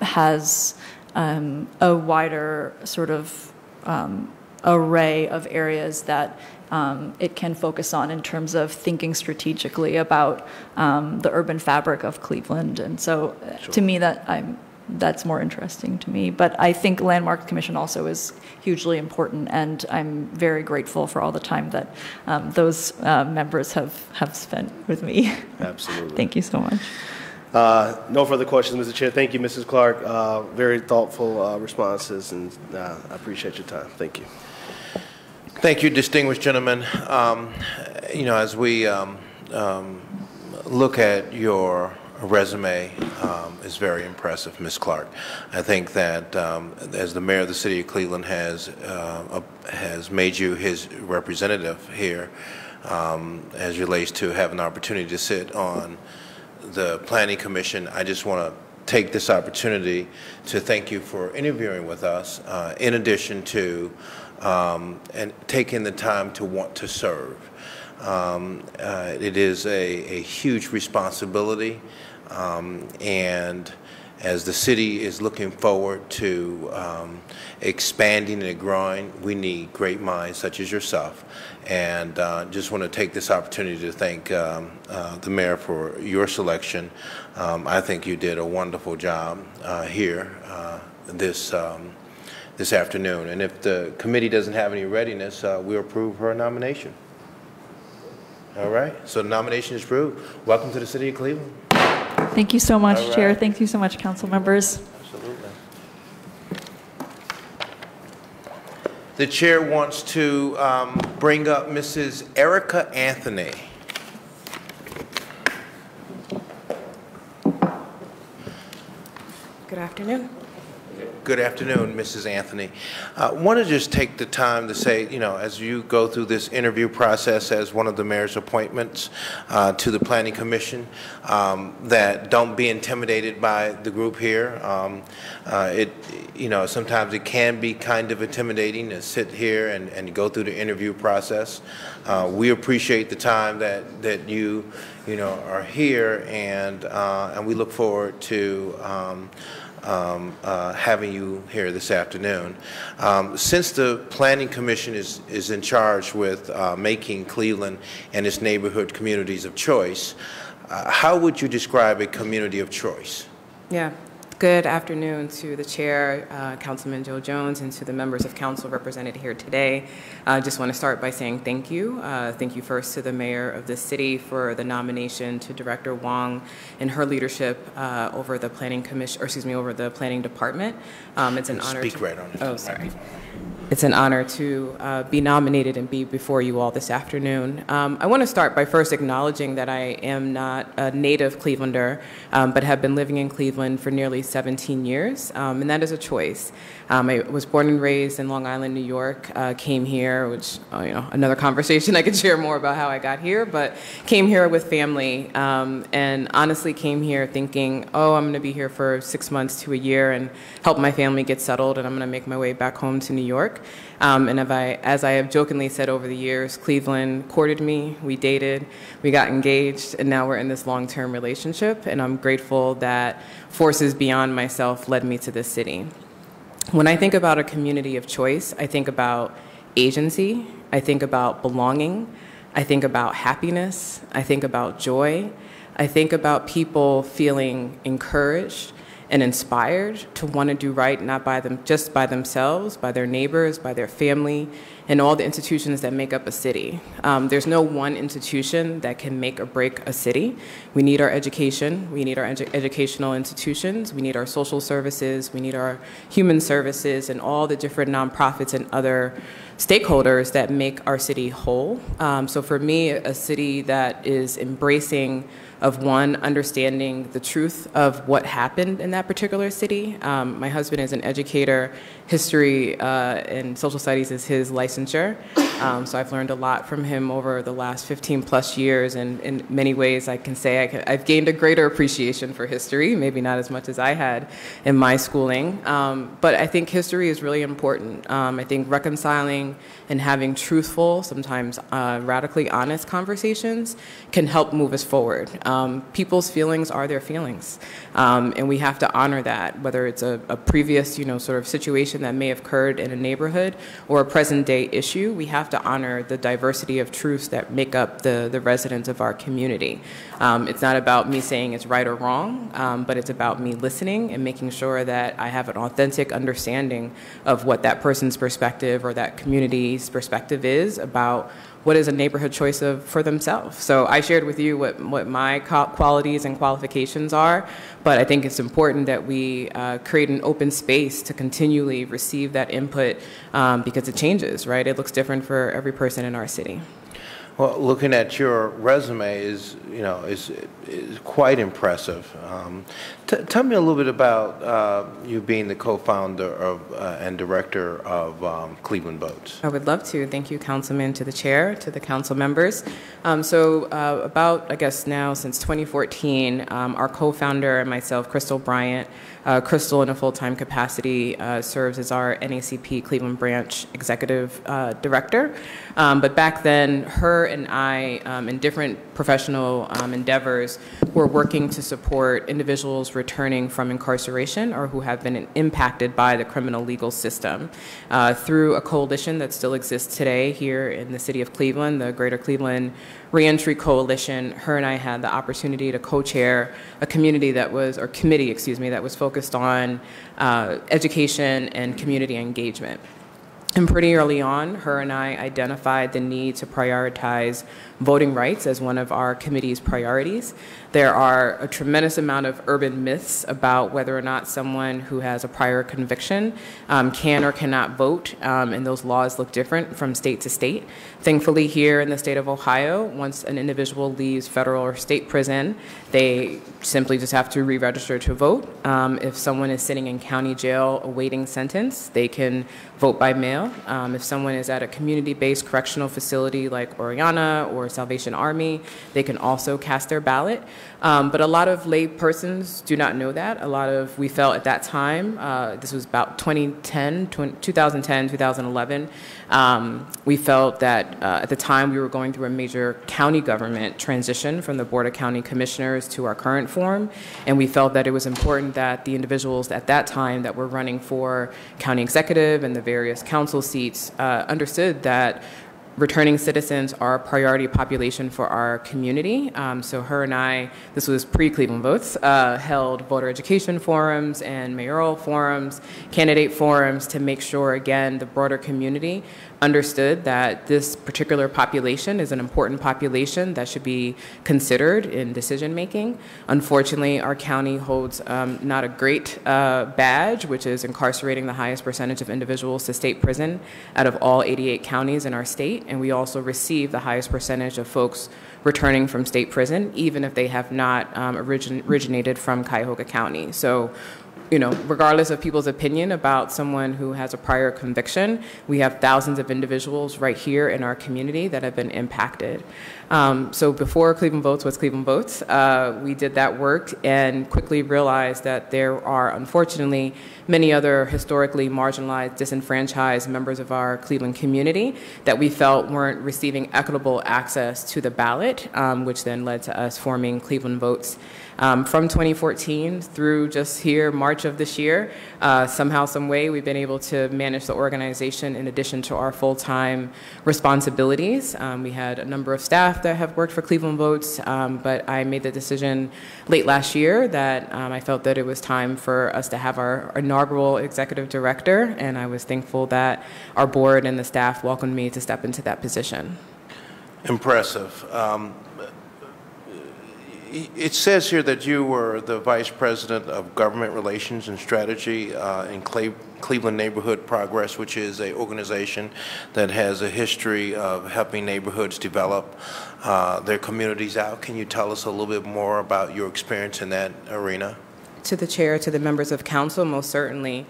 has um, a wider sort of um, array of areas that um, it can focus on in terms of thinking strategically about um, the urban fabric of Cleveland. And so, uh, to me, that I'm that's more interesting to me. But I think Landmark Commission also is hugely important, and I'm very grateful for all the time that um, those uh, members have, have spent with me. Absolutely. Thank you so much. Uh, no further questions, Mr. Chair. Thank you, Mrs. Clark. Uh, very thoughtful uh, responses, and uh, I appreciate your time. Thank you. Thank you, distinguished gentlemen. Um, you know, as we um, um, look at your resume, um, is very impressive, Ms. Clark. I think that um, as the mayor of the city of Cleveland has uh, has made you his representative here, um, as relates to have an opportunity to sit on the Planning Commission, I just want to take this opportunity to thank you for interviewing with us, uh, in addition to um, and taking the time to want to serve. Um, uh, it is a, a huge responsibility, um, and as the city is looking forward to um, expanding and growing, we need great minds such as yourself. And uh, just want to take this opportunity to thank um, uh, the mayor for your selection. Um, I think you did a wonderful job uh, here uh, this um, this afternoon. And if the committee doesn't have any readiness, uh, we'll approve her nomination. All right, so the nomination is approved. Welcome to the city of Cleveland. Thank you so much, All Chair. Thank you so much, council members. Absolutely. The chair wants to um, bring up Mrs. Erica Anthony. Good afternoon. Good afternoon, Mrs. Anthony. I want to just take the time to say, you know, as you go through this interview process as one of the mayor's appointments uh, to the Planning Commission, um, that don't be intimidated by the group here. Um, uh, it, you know, sometimes it can be kind of intimidating to sit here and, and go through the interview process. Uh, we appreciate the time that, that you, you know, are here, and uh, and we look forward to. Um, um, uh, having you here this afternoon. Um, since the Planning Commission is, is in charge with uh, making Cleveland and its neighborhood communities of choice, uh, how would you describe a community of choice? Yeah. Good afternoon to the chair, uh, Councilman Joe Jones, and to the members of council represented here today. I just want to start by saying thank you. Uh, thank you first to the mayor of the city for the nomination to Director Huang and her leadership uh, over the planning commission, or excuse me, over the planning department. Um, it's an honor. Speak right on it. Oh, sorry. It's an honor to uh, be nominated and be before you all this afternoon. Um, I want to start by first acknowledging that I am not a native Clevelander, um, but have been living in Cleveland for nearly 17 years, um, and that is a choice. Um, I was born and raised in Long Island, New York. Uh, came here, which uh, you know, another conversation. I could share more about how I got here, but came here with family, um, and honestly came here thinking, oh, I'm going to be here for six months to a year and help my family get settled, and I'm going to make my way back home to New York. Um, and I, as I have jokingly said over the years, Cleveland courted me, we dated, we got engaged, and now we're in this long term relationship. And I'm grateful that forces beyond myself led me to this city. When I think about a community of choice, I think about agency, I think about belonging, I think about happiness, I think about joy, I think about people feeling encouraged and inspired to want to do right, not by them, just by themselves, by their neighbors, by their family, and all the institutions that make up a city. Um, there's no one institution that can make or break a city. We need our education, we need our edu- educational institutions, we need our social services, we need our human services, and all the different nonprofits and other stakeholders that make our city whole. Um, so for me, a city that is embracing of one understanding the truth of what happened in that particular city. Um, my husband is an educator. History uh, and social studies is his licensure. Um, so I've learned a lot from him over the last 15 plus years, and in many ways, I can say I have gained a greater appreciation for history. Maybe not as much as I had in my schooling, um, but I think history is really important. Um, I think reconciling and having truthful, sometimes uh, radically honest conversations can help move us forward. Um, people's feelings are their feelings, um, and we have to honor that, whether it's a, a, previous, you know, sort of situation that may have occurred in a neighborhood or a present day issue. We have to honor the diversity of truths that make up the, the residents of our community. Um, it's not about me saying it's right or wrong, um, but it's about me listening and making sure that I have an authentic understanding of what that person's perspective or that community's perspective is about what is a neighborhood choice of, for themselves. So I shared with you what, what my qualities and qualifications are, but I think it's important that we uh, create an open space to continually receive that input um, because it changes, right? It looks different for every person in our city. Well, looking at your resume is, you know, is, is quite impressive. Um, tell me a little bit about uh, you being the co-founder of uh, and director of um, Cleveland Votes. I would love to. Thank you, Councilman, to the chair, to the council members. Um, so, uh, about I guess now since 2014, um, our co-founder and myself, Crystal Bryant. Uh, Crystal, in a full-time capacity, uh, serves as our NAACP Cleveland Branch Executive uh, Director. Um, but back then, her and I, um, in different professional um, endeavors, were working to support individuals returning from incarceration or who have been impacted by the criminal legal system uh, through a coalition that still exists today here in the city of Cleveland, the Greater Cleveland Reentry Coalition, her and I had the opportunity to co-chair a community that was, or committee, excuse me, that was focused on uh, education and community engagement. And pretty early on, her and I identified the need to prioritize voting rights as one of our committee's priorities. There are a tremendous amount of urban myths about whether or not someone who has a prior conviction um, can or cannot vote, um, and those laws look different from state to state. Thankfully, here in the state of Ohio, once an individual leaves federal or state prison, they simply just have to re register to vote. Um, if someone is sitting in county jail awaiting sentence, they can vote by mail. Um, if someone is at a community based correctional facility like Oriana or Salvation Army, they can also cast their ballot. Um, but a lot of lay persons do not know that. A lot of, we felt at that time, uh, this was about 2010, 2010, 2011, um, we felt that uh, at the time we were going through a major county government transition from the Board of County Commissioners to our current form, and we felt that it was important that the individuals at that time that were running for county executive and the various council seats uh, understood that returning citizens are a priority population for our community. Um, so her and I, this was pre-Cleveland Votes, uh, held voter education forums and mayoral forums, candidate forums to make sure, again, the broader community understood that this particular population is an important population that should be considered in decision making. Unfortunately, our county holds um, not a great uh, badge, which is incarcerating the highest percentage of individuals to state prison out of all 88 counties in our state, and we also receive the highest percentage of folks returning from state prison, even if they have not um, origin originated from Cuyahoga County. So you know, regardless of people's opinion about someone who has a prior conviction, we have thousands of individuals right here in our community that have been impacted. Um, so before Cleveland Votes was Cleveland Votes, uh, we did that work and quickly realized that there are, unfortunately, many other historically marginalized, disenfranchised members of our Cleveland community that we felt weren't receiving equitable access to the ballot, um, which then led to us forming Cleveland Votes Um, from 2014 through just here, March of this year, uh, somehow, some way, we've been able to manage the organization in addition to our full-time responsibilities. Um, we had a number of staff that have worked for Cleveland Votes, um, but I made the decision late last year that um, I felt that it was time for us to have our inaugural executive director, and I was thankful that our board and the staff welcomed me to step into that position. Impressive. Um, It says here that you were the Vice President of Government Relations and Strategy uh, in Cle- Cleveland Neighborhood Progress, which is a organization that has a history of helping neighborhoods develop uh, their communities out. Can you tell us a little bit more about your experience in that arena? To the chair, to the members of council, most certainly.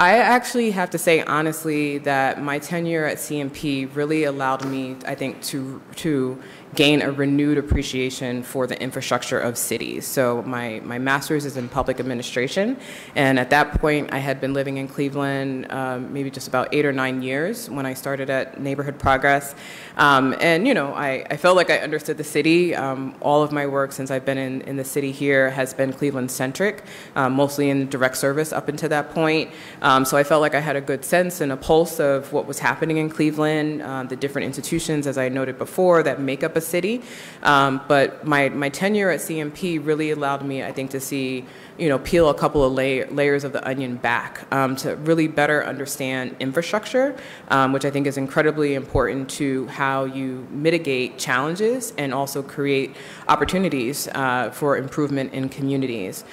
I actually have to say honestly that my tenure at CNP really allowed me, I think, to to gain a renewed appreciation for the infrastructure of cities. So my, my master's is in public administration, and at that point I had been living in Cleveland um, maybe just about eight or nine years when I started at Neighborhood Progress. Um, and, you know, I, I felt like I understood the city. Um, all of my work since I've been in, in the city here has been Cleveland-centric, um, mostly in direct service up until that point. Um, so I felt like I had a good sense and a pulse of what was happening in Cleveland, uh, the different institutions, as I noted before, that make up a city. Um, but my, my tenure at CNP really allowed me, I think, to see, you know, peel a couple of lay, layers of the onion back um, to really better understand infrastructure, um, which I think is incredibly important to how you mitigate challenges and also create opportunities uh, for improvement in communities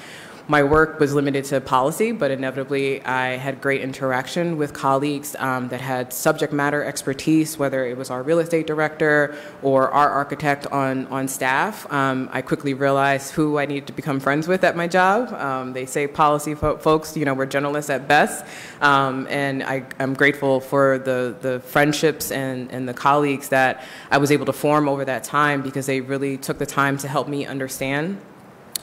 my work was limited to policy, but inevitably I had great interaction with colleagues um, that had subject matter expertise, whether it was our real estate director or our architect on, on staff. Um, I quickly realized who I needed to become friends with at my job. Um, they say policy fo folks, you know, we're generalists at best. Um, and I, am grateful for the, the friendships and, and the colleagues that I was able to form over that time because they really took the time to help me understand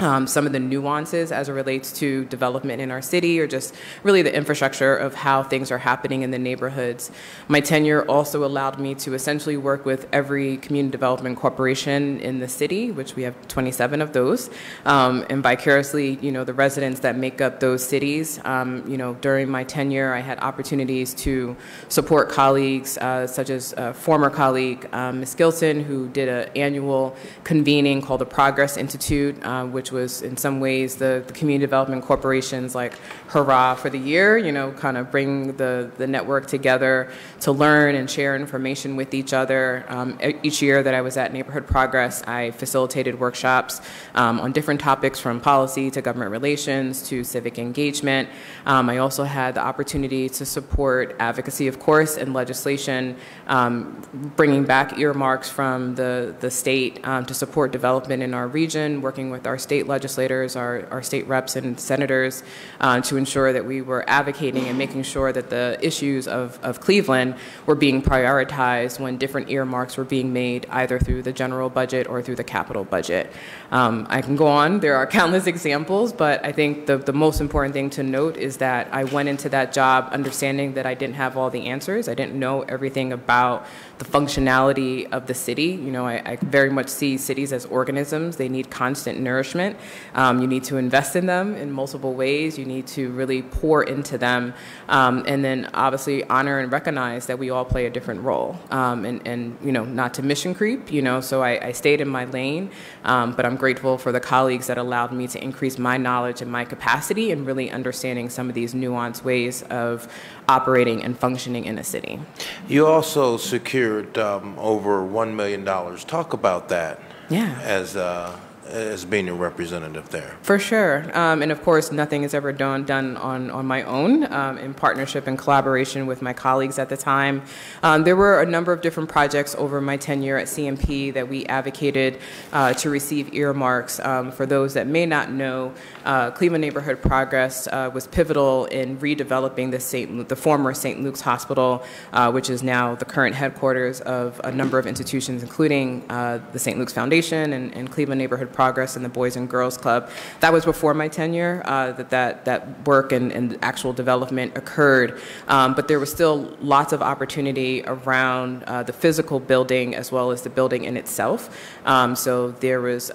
um, some of the nuances as it relates to development in our city or just really the infrastructure of how things are happening in the neighborhoods. My tenure also allowed me to essentially work with every community development corporation in the city, which we have 27 of those, um, and vicariously, you know, the residents that make up those cities. Um, you know, during my tenure, I had opportunities to support colleagues uh, such as a former colleague, um, Ms. Gilson, who did an annual convening called the Progress Institute, uh, which which was in some ways the, the community development corporations like hurrah for the year, you know, kind of bring the, the network together to learn and share information with each other. Um, each year that I was at Neighborhood Progress, I facilitated workshops um, on different topics from policy to government relations to civic engagement. Um, I also had the opportunity to support advocacy, of course, and legislation, um, bringing back earmarks from the, the state um, to support development in our region, working with our state state legislators, our, our state reps and senators, uh, to ensure that we were advocating and making sure that the issues of, of Cleveland were being prioritized when different earmarks were being made, either through the general budget or through the capital budget. Um, I can go on, there are countless examples, but I think the, the most important thing to note is that I went into that job understanding that I didn't have all the answers. I didn't know everything about the functionality of the city. You know, I, I very much see cities as organisms. They need constant nourishment. Um, you need to invest in them in multiple ways. You need to really pour into them. Um, and then obviously honor and recognize that we all play a different role. Um, and, and, you know, not to mission creep, you know, so I, I stayed in my lane. Um, but I'm grateful for the colleagues that allowed me to increase my knowledge and my capacity in really understanding some of these nuanced ways of operating and functioning in a city. You also secured um, over $1 million. Talk about that. Yeah. As uh, as being a representative there. For sure, um, and of course, nothing is ever done done on on my own. Um, in partnership and collaboration with my colleagues at the time, um, there were a number of different projects over my tenure at CNP that we advocated uh, to receive earmarks. Um, for those that may not know, uh, Cleveland Neighborhood Progress uh, was pivotal in redeveloping the St. the former St. Luke's Hospital, uh, which is now the current headquarters of a number of institutions, including uh, the St. Luke's Foundation and, and Cleveland Neighborhood Progress and the Boys and Girls Club. That was before my tenure uh, that, that that work and, and actual development occurred, um, but there was still lots of opportunity around uh, the physical building as well as the building in itself. Um, so there was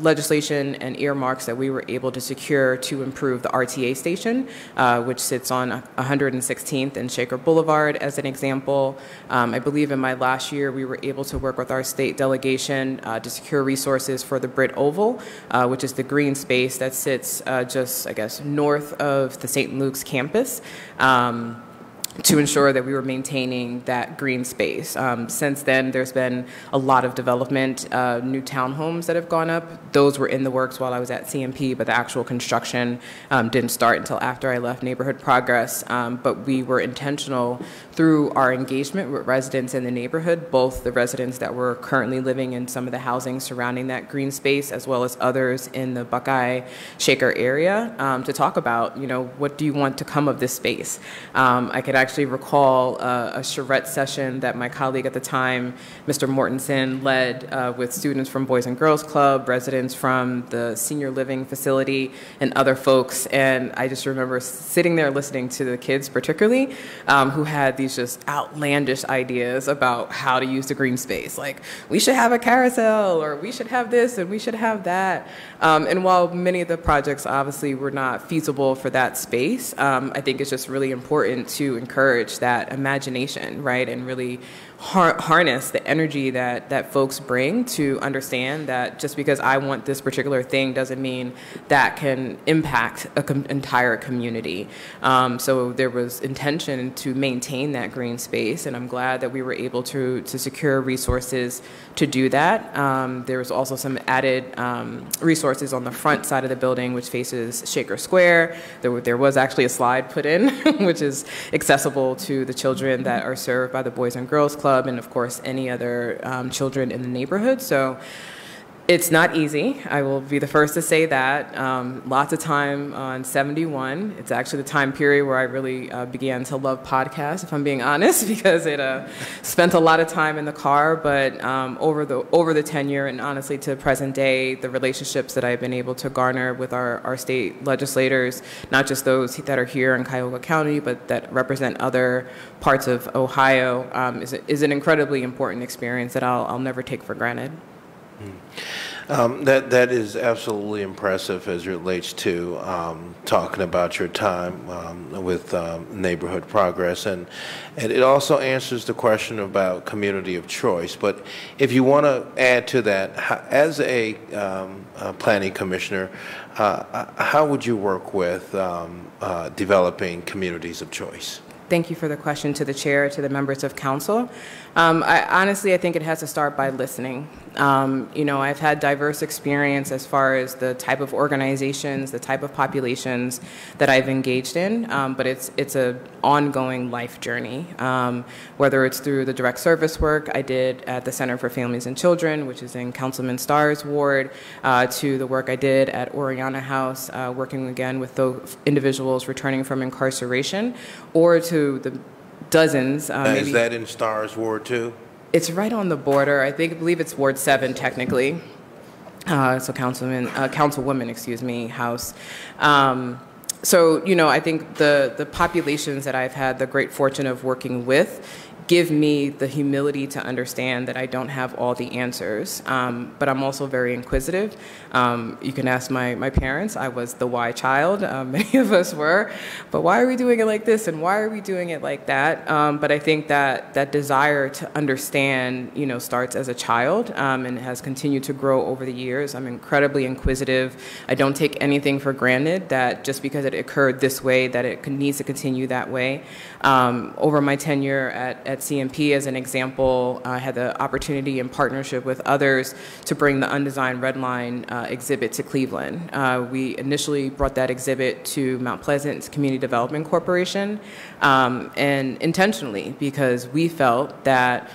legislation and earmarks that we were able to secure to improve the RTA station, uh, which sits on 116th and Shaker Boulevard, as an example. Um, I believe in my last year we were able to work with our state delegation uh, to secure resources for the Britt Oval, uh, which is the green space that sits uh, just, I guess, north of the St. Luke's campus. Um, to ensure that we were maintaining that green space. Um, since then, there's been a lot of development, uh, new townhomes that have gone up. Those were in the works while I was at CNP, but the actual construction um, didn't start until after I left Neighborhood Progress. Um, but we were intentional through our engagement with residents in the neighborhood, both the residents that were currently living in some of the housing surrounding that green space, as well as others in the Buckeye Shaker area, um, to talk about, you know, what do you want to come of this space? Um, I could actually recall uh, a charrette session that my colleague at the time, Mr. Mortensen, led uh, with students from Boys and Girls Club, residents from the senior living facility, and other folks. And I just remember sitting there listening to the kids, particularly, um, who had these just outlandish ideas about how to use the green space. Like, we should have a carousel, or we should have this, and we should have that. Um, and while many of the projects obviously were not feasible for that space, um, I think it's just really important to encourage that imagination, right, and really har- harness the energy that, that folks bring to understand that just because I want this particular thing doesn't mean that can impact an com- entire community. Um, so there was intention to maintain that green space, and I'm glad that we were able to, to secure resources to do that. Um, there was also some added um, resources on the front side of the building, which faces Shaker Square. There, there was actually a slide put in, which is accessible to the children that are served by the Boys and Girls Club, and of course, any other um, children in the neighborhood. So it's not easy. I will be the first to say that. Um, lots of time on 71. It's actually the time period where I really uh, began to love podcasts, if I'm being honest, because it uh, spent a lot of time in the car. But um, over the over the tenure and honestly to present day, the relationships that I've been able to garner with our, our state legislators, not just those that are here in Cuyahoga County, but that represent other parts of Ohio, um, is, is an incredibly important experience that I'll, I'll never take for granted. Um, That, that is absolutely impressive as it relates to um, talking about your time um, with um, Neighborhood Progress. And, and it also answers the question about community of choice. But if you want to add to that, ho- as a um, uh, planning commissioner, uh, uh, how would you work with um, uh, developing communities of choice? Thank you for the question to the chair, to the members of council. I, honestly, I think it has to start by listening. Um, you know, I've had diverse experience as far as the type of organizations, the type of populations that I've engaged in, um, but it's it's a ongoing life journey. Um, whether it's through the direct service work I did at the Center for Families and Children, which is in Councilman Starr's ward, uh, to the work I did at Oriana House, uh, working again with those individuals returning from incarceration, or to the dozens. Uh, maybe- Is that in Starr's Ward too? It's right on the border. I think, I believe it's Ward 7 technically. Uh, so Councilman, uh, Councilwoman, excuse me, Howse. Um, so, you know, I think the, the populations that I've had the great fortune of working with give me the humility to understand that I don't have all the answers. Um, but I'm also very inquisitive. Um, you can ask my, my parents. I was the why child. Uh, many of us were. But why are we doing it like this? And why are we doing it like that? Um, but I think that that desire to understand, you know, starts as a child um, and has continued to grow over the years. I'm incredibly inquisitive. I don't take anything for granted that just because it occurred this way, that it needs to continue that way. Um, over my tenure at, at CNP, as an example, I had the opportunity in partnership with others to bring the Undesigned Red Line uh, exhibit to Cleveland. Uh, we initially brought that exhibit to Mount Pleasant Community Development Corporation, um, and intentionally because we felt that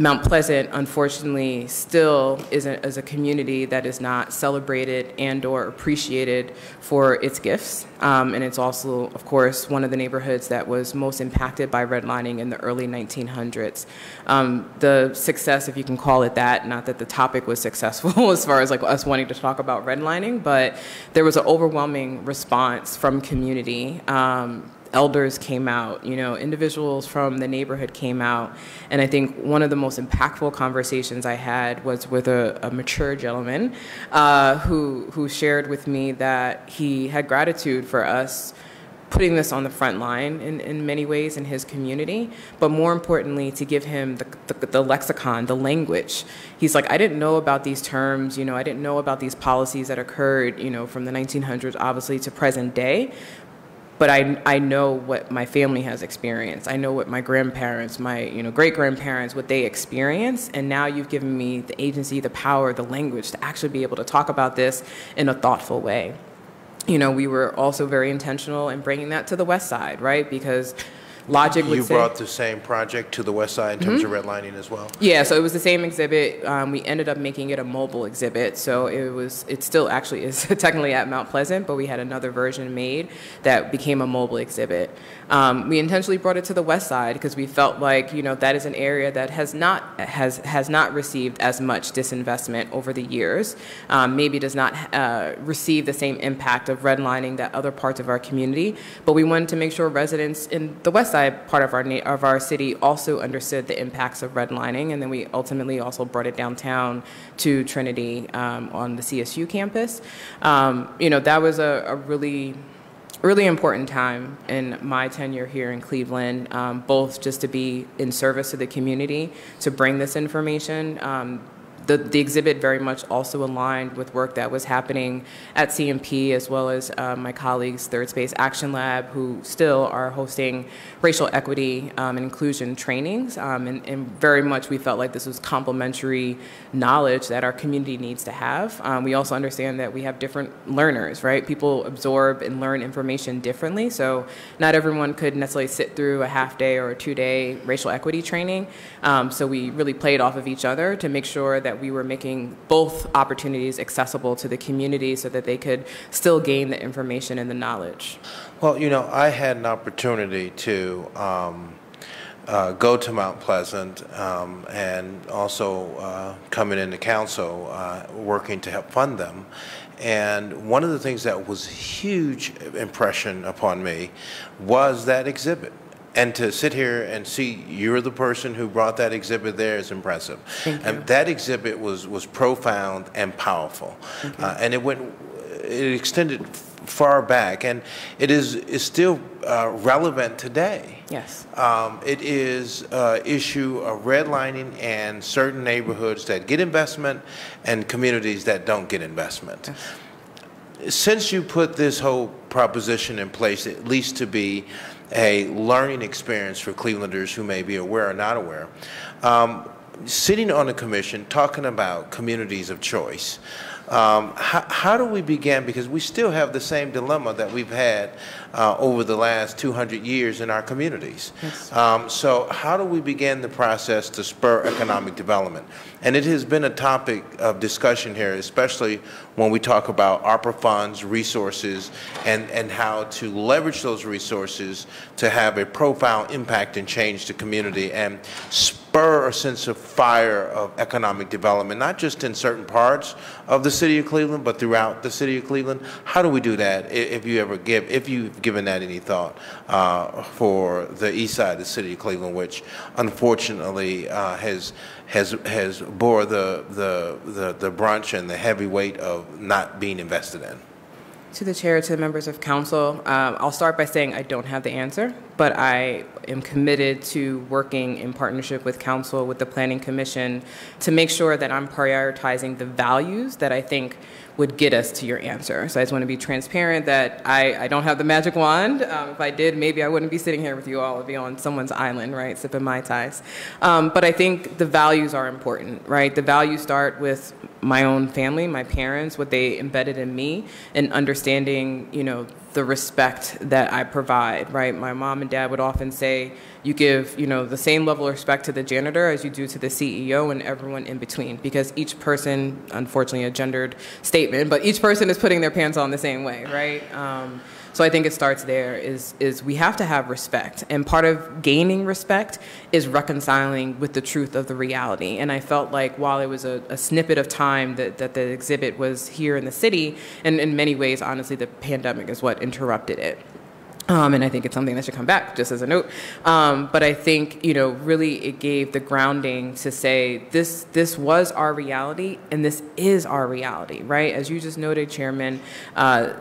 Mount Pleasant, unfortunately, still is a, is a community that is not celebrated and or appreciated for its gifts. Um, and it's also, of course, one of the neighborhoods that was most impacted by redlining in the early 1900s. Um, the success, if you can call it that, not that the topic was successful as far as like us wanting to talk about redlining, but there was an overwhelming response from community. Um, elders came out, you know, individuals from the neighborhood came out. And I think one of the most impactful conversations I had was with a, a mature gentleman uh, who, who shared with me that he had gratitude for us putting this on the front line in, in many ways in his community, but more importantly, to give him the, the, the, lexicon, the language. He's like, I didn't know about these terms, you know, I didn't know about these policies that occurred, you know, from the 1900s, obviously, to present day, but I, I know what my family has experienced. I know what my grandparents, my you know great grandparents, what they experienced, and now you've given me the agency, the power, the language to actually be able to talk about this in a thoughtful way. You know, we were also very intentional in bringing that to the West Side, right? Because Logic would You say, brought the same project to the west side in terms of Mm-hmm. redlining as well? Yeah, so it was the same exhibit. Um, we ended up making it a mobile exhibit. So it was, it still actually is technically at Mount Pleasant, but we had another version made that became a mobile exhibit. Um, we intentionally brought it to the west side because we felt like, you know, that is an area that has not, has, has not received as much disinvestment over the years. Um, maybe does not uh, receive the same impact of redlining that other parts of our community. But we wanted to make sure residents in the west side part of our, of our city also understood the impacts of redlining. And then we ultimately also brought it downtown to Trinity um, on the CSU campus. Um, you know, that was a, a really really important time in my tenure here in Cleveland, um, both just to be in service to the community, to bring this information. Um, the, the exhibit very much also aligned with work that was happening at CNP as well as uh, my colleagues, Third Space Action Lab, who still are hosting racial equity um, and inclusion trainings. Um, and, and very much we felt like this was complementary knowledge that our community needs to have. Um, we also understand that we have different learners, right? People absorb and learn information differently. So not everyone could necessarily sit through a half day or a two day racial equity training. Um, so we really played off of each other to make sure that we were making both opportunities accessible to the community so that they could still gain the information and the knowledge. Well, you know, I had an opportunity to um, uh, go to Mount Pleasant um, and also uh, coming into council, uh, working to help fund them. And one of the things that was huge impression upon me was that exhibit. And to sit here and see you're the person who brought that exhibit there is impressive. And that exhibit was, was profound and powerful. Uh, and it went, it extended far back, and it is, is still uh, relevant today. Yes. Um, it is uh, issue of redlining and certain neighborhoods that get investment and communities that don't get investment. Since you put this whole proposition in place, at least to be a learning experience for Clevelanders who may be aware or not aware, um, sitting on a commission talking about communities of choice, um, how, how do we begin? Because we still have the same dilemma that we've had uh, over the last 200 years in our communities. Um, so, how do we begin the process to spur economic development? And it has been a topic of discussion here, especially when we talk about ARPA funds, resources, and, and how to leverage those resources to have a profound impact and change the community and spur a sense of fire of economic development, not just in certain parts of the city of Cleveland, but throughout the city of Cleveland. How do we do that? If you ever give, if you've given that any thought uh, for the east side of the city of Cleveland, which unfortunately uh, has has has bore the the the, the brunch and the heavy weight of not being invested in. To the chair, to the members of council, um, I'll start by saying I don't have the answer, but I am committed to working in partnership with council, with the planning commission, to make sure that I'm prioritizing the values that I think would get us to your answer. So I just want to be transparent that I, I don't have the magic wand. Um, if I did, maybe I wouldn't be sitting here with you all. I'd be on someone's island, right, sipping Mai Tais. Um, but I think the values are important, right? The values start with my own family, my parents, what they embedded in me, and understanding, you know, the respect that I provide, right? My mom and dad would often say, you give, you know, the same level of respect to the janitor as you do to the CEO and everyone in between, because each person, unfortunately a gendered statement, but each person is putting their pants on the same way, right? Um, so I think it starts there is, is we have to have respect. And part of gaining respect is reconciling with the truth of the reality. And I felt like while it was a, a snippet of time that, that the exhibit was here in the city, and in many ways, honestly, the pandemic is what interrupted it. Um, and I think it's something that should come back, just as a note. Um, but I think you know, really, it gave the grounding to say this this was our reality, and this is our reality, right? As you just noted, Chairman, uh,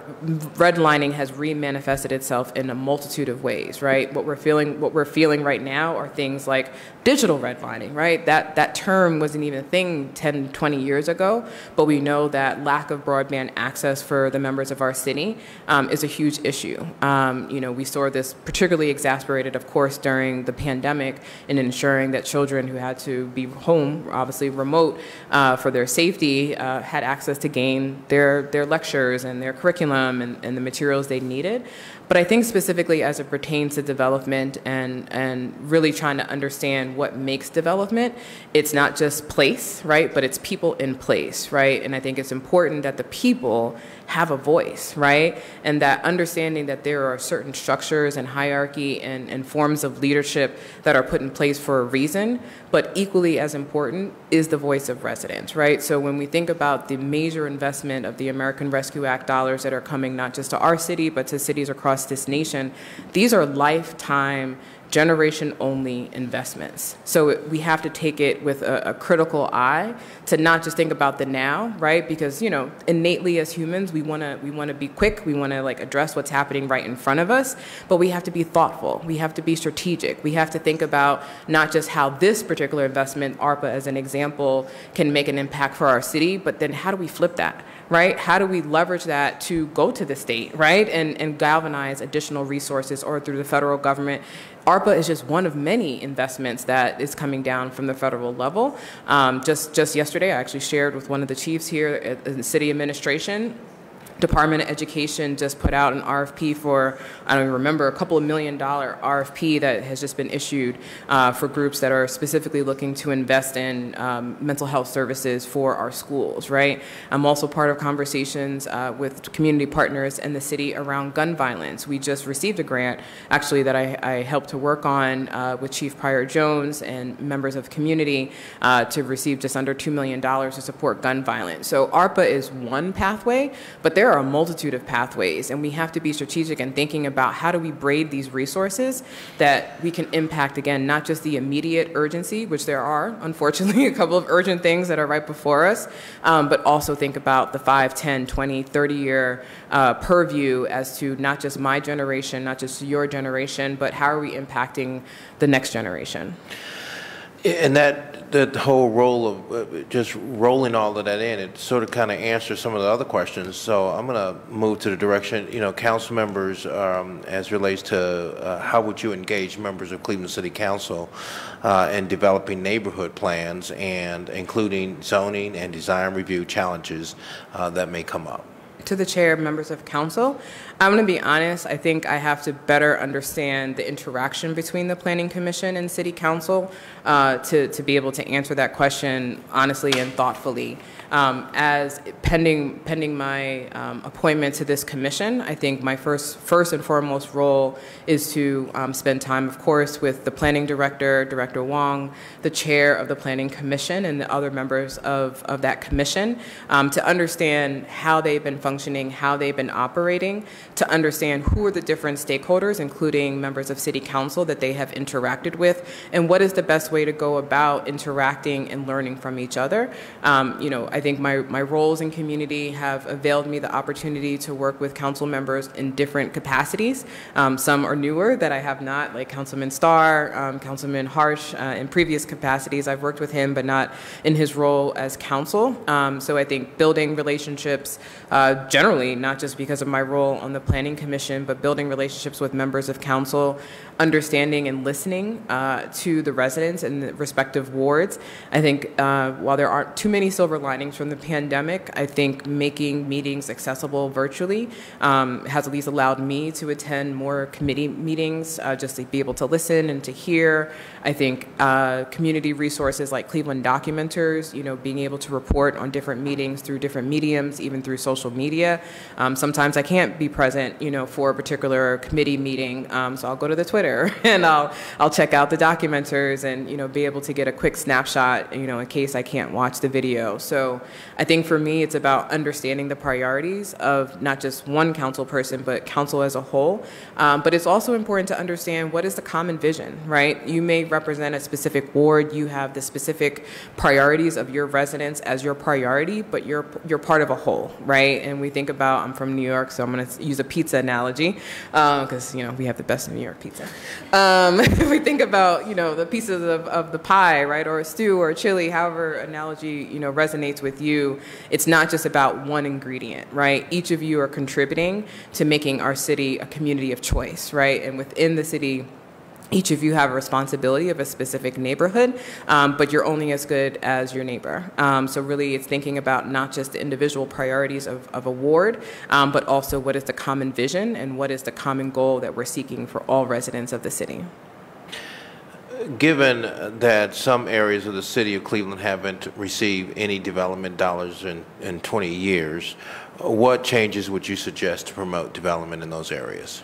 redlining has remanifested itself in a multitude of ways, right? What we're feeling, what we're feeling right now, are things like digital redlining, right? That that term wasn't even a thing 10, 20 years ago, but we know that lack of broadband access for the members of our city um, is a huge issue. Um, you know, we saw this particularly exacerbated, of course, during the pandemic in ensuring that children who had to be home, obviously remote, uh, for their safety, uh, had access to gain their, their lectures and their curriculum and, and the materials they needed. But I think specifically as it pertains to development and, and really trying to understand what makes development, it's not just place, right? But it's people in place, right? And I think it's important that the people have a voice, right? And that understanding that there are certain structures and hierarchy and, and forms of leadership that are put in place for a reason, but equally as important is the voice of residents, right? So when we think about the major investment of the American Rescue Act dollars that are coming not just to our city, but to cities across this nation, these are lifetime generation only investments. So we have to take it with a, a, critical eye to not just think about the now, right? Because you know, innately as humans, we want to we want to be quick, we want to like address what's happening right in front of us, but we have to be thoughtful. We have to be strategic. We have to think about not just how this particular investment, ARPA as an example, can make an impact for our city, but then how do we flip that? Right? How do we leverage that to go to the state, right? And, and galvanize additional resources or through the federal government ARPA is just one of many investments that is coming down from the federal level. Um, just, just yesterday, I actually shared with one of the chiefs here in the city administration Department of Education just put out an RFP for, I don't even remember, a couple of million dollar RFP that has just been issued uh, for groups that are specifically looking to invest in um, mental health services for our schools, right? I'm also part of conversations uh, with community partners in the city around gun violence. We just received a grant, actually, that I, I helped to work on uh, with Chief Pryor Jones and members of the community uh, to receive just under $2 million to support gun violence. So ARPA is one pathway, but there there are a multitude of pathways, and we have to be strategic in thinking about how do we braid these resources that we can impact, again, not just the immediate urgency, which there are, unfortunately, a couple of urgent things that are right before us, um, but also think about the 5, 10, 20, 30 year uh, purview as to not just my generation, not just your generation, but how are we impacting the next generation. And that, that whole role of uh, just rolling all of that in, it sort of kind of answers some of the other questions. So I'm going to move to the direction, you know, council members, um, as relates to uh, how would you engage members of Cleveland City Council uh, in developing neighborhood plans and including zoning and design review challenges uh, that may come up? to the chair, members of council. I'm going to be honest, I think I have to better understand the interaction between the Planning Commission and City Council uh, to, to be able to answer that question honestly and thoughtfully. Um, as pending, pending my um, appointment to this commission, I think my first, first and foremost role is to um, spend time, of course, with the planning director, Director Huang, the chair of the Planning Commission, and the other members of, of that commission um, to understand how they've been functioning, how they've been operating, to understand who are the different stakeholders, including members of City Council that they have interacted with, and what is the best way to go about interacting and learning from each other. Um, you know, I think my, my roles in community have availed me the opportunity to work with council members in different capacities. Um, some are newer that I have not, like Councilman Starr, um, Councilman Harsh. Uh, in previous capacities, I've worked with him, but not in his role as council. Um, so I think building relationships, uh, generally, not just because of my role on the Planning Commission, but building relationships with members of council, understanding and listening uh, to the residents in the respective wards. I think uh, while there aren't too many silver linings from the pandemic, I think making meetings accessible virtually um, has at least allowed me to attend more committee meetings, uh, just to be able to listen and to hear. I think uh, community resources like Cleveland Documenters, you know, being able to report on different meetings through different mediums, even through social media. Um, sometimes I can't be present, you know, for a particular committee meeting, um, so I'll go to the Twitter and I'll I'll check out the documenters and you know be able to get a quick snapshot, you know, in case I can't watch the video. So I think for me, it's about understanding the priorities of not just one council person, but council as a whole. Um, but it's also important to understand what is the common vision, right? You may represent a specific ward, you have the specific priorities of your residents as your priority, but you're you're part of a whole, right? And we think about I'm from New York, so I'm going to use a pizza analogy because um, you know we have the best New York pizza. Um, if we think about you know the pieces of, of the pie, right, or a stew or a chili, however analogy you know resonates with you, it's not just about one ingredient, right? Each of you are contributing to making our city a community of choice, right? And within the city each of you have a responsibility of a specific neighborhood, um, but you're only as good as your neighbor. Um, so really, it's thinking about not just the individual priorities of, of a ward, um, but also what is the common vision and what is the common goal that we're seeking for all residents of the city. Given that some areas of the city of Cleveland haven't received any development dollars in, in 20 years, what changes would you suggest to promote development in those areas?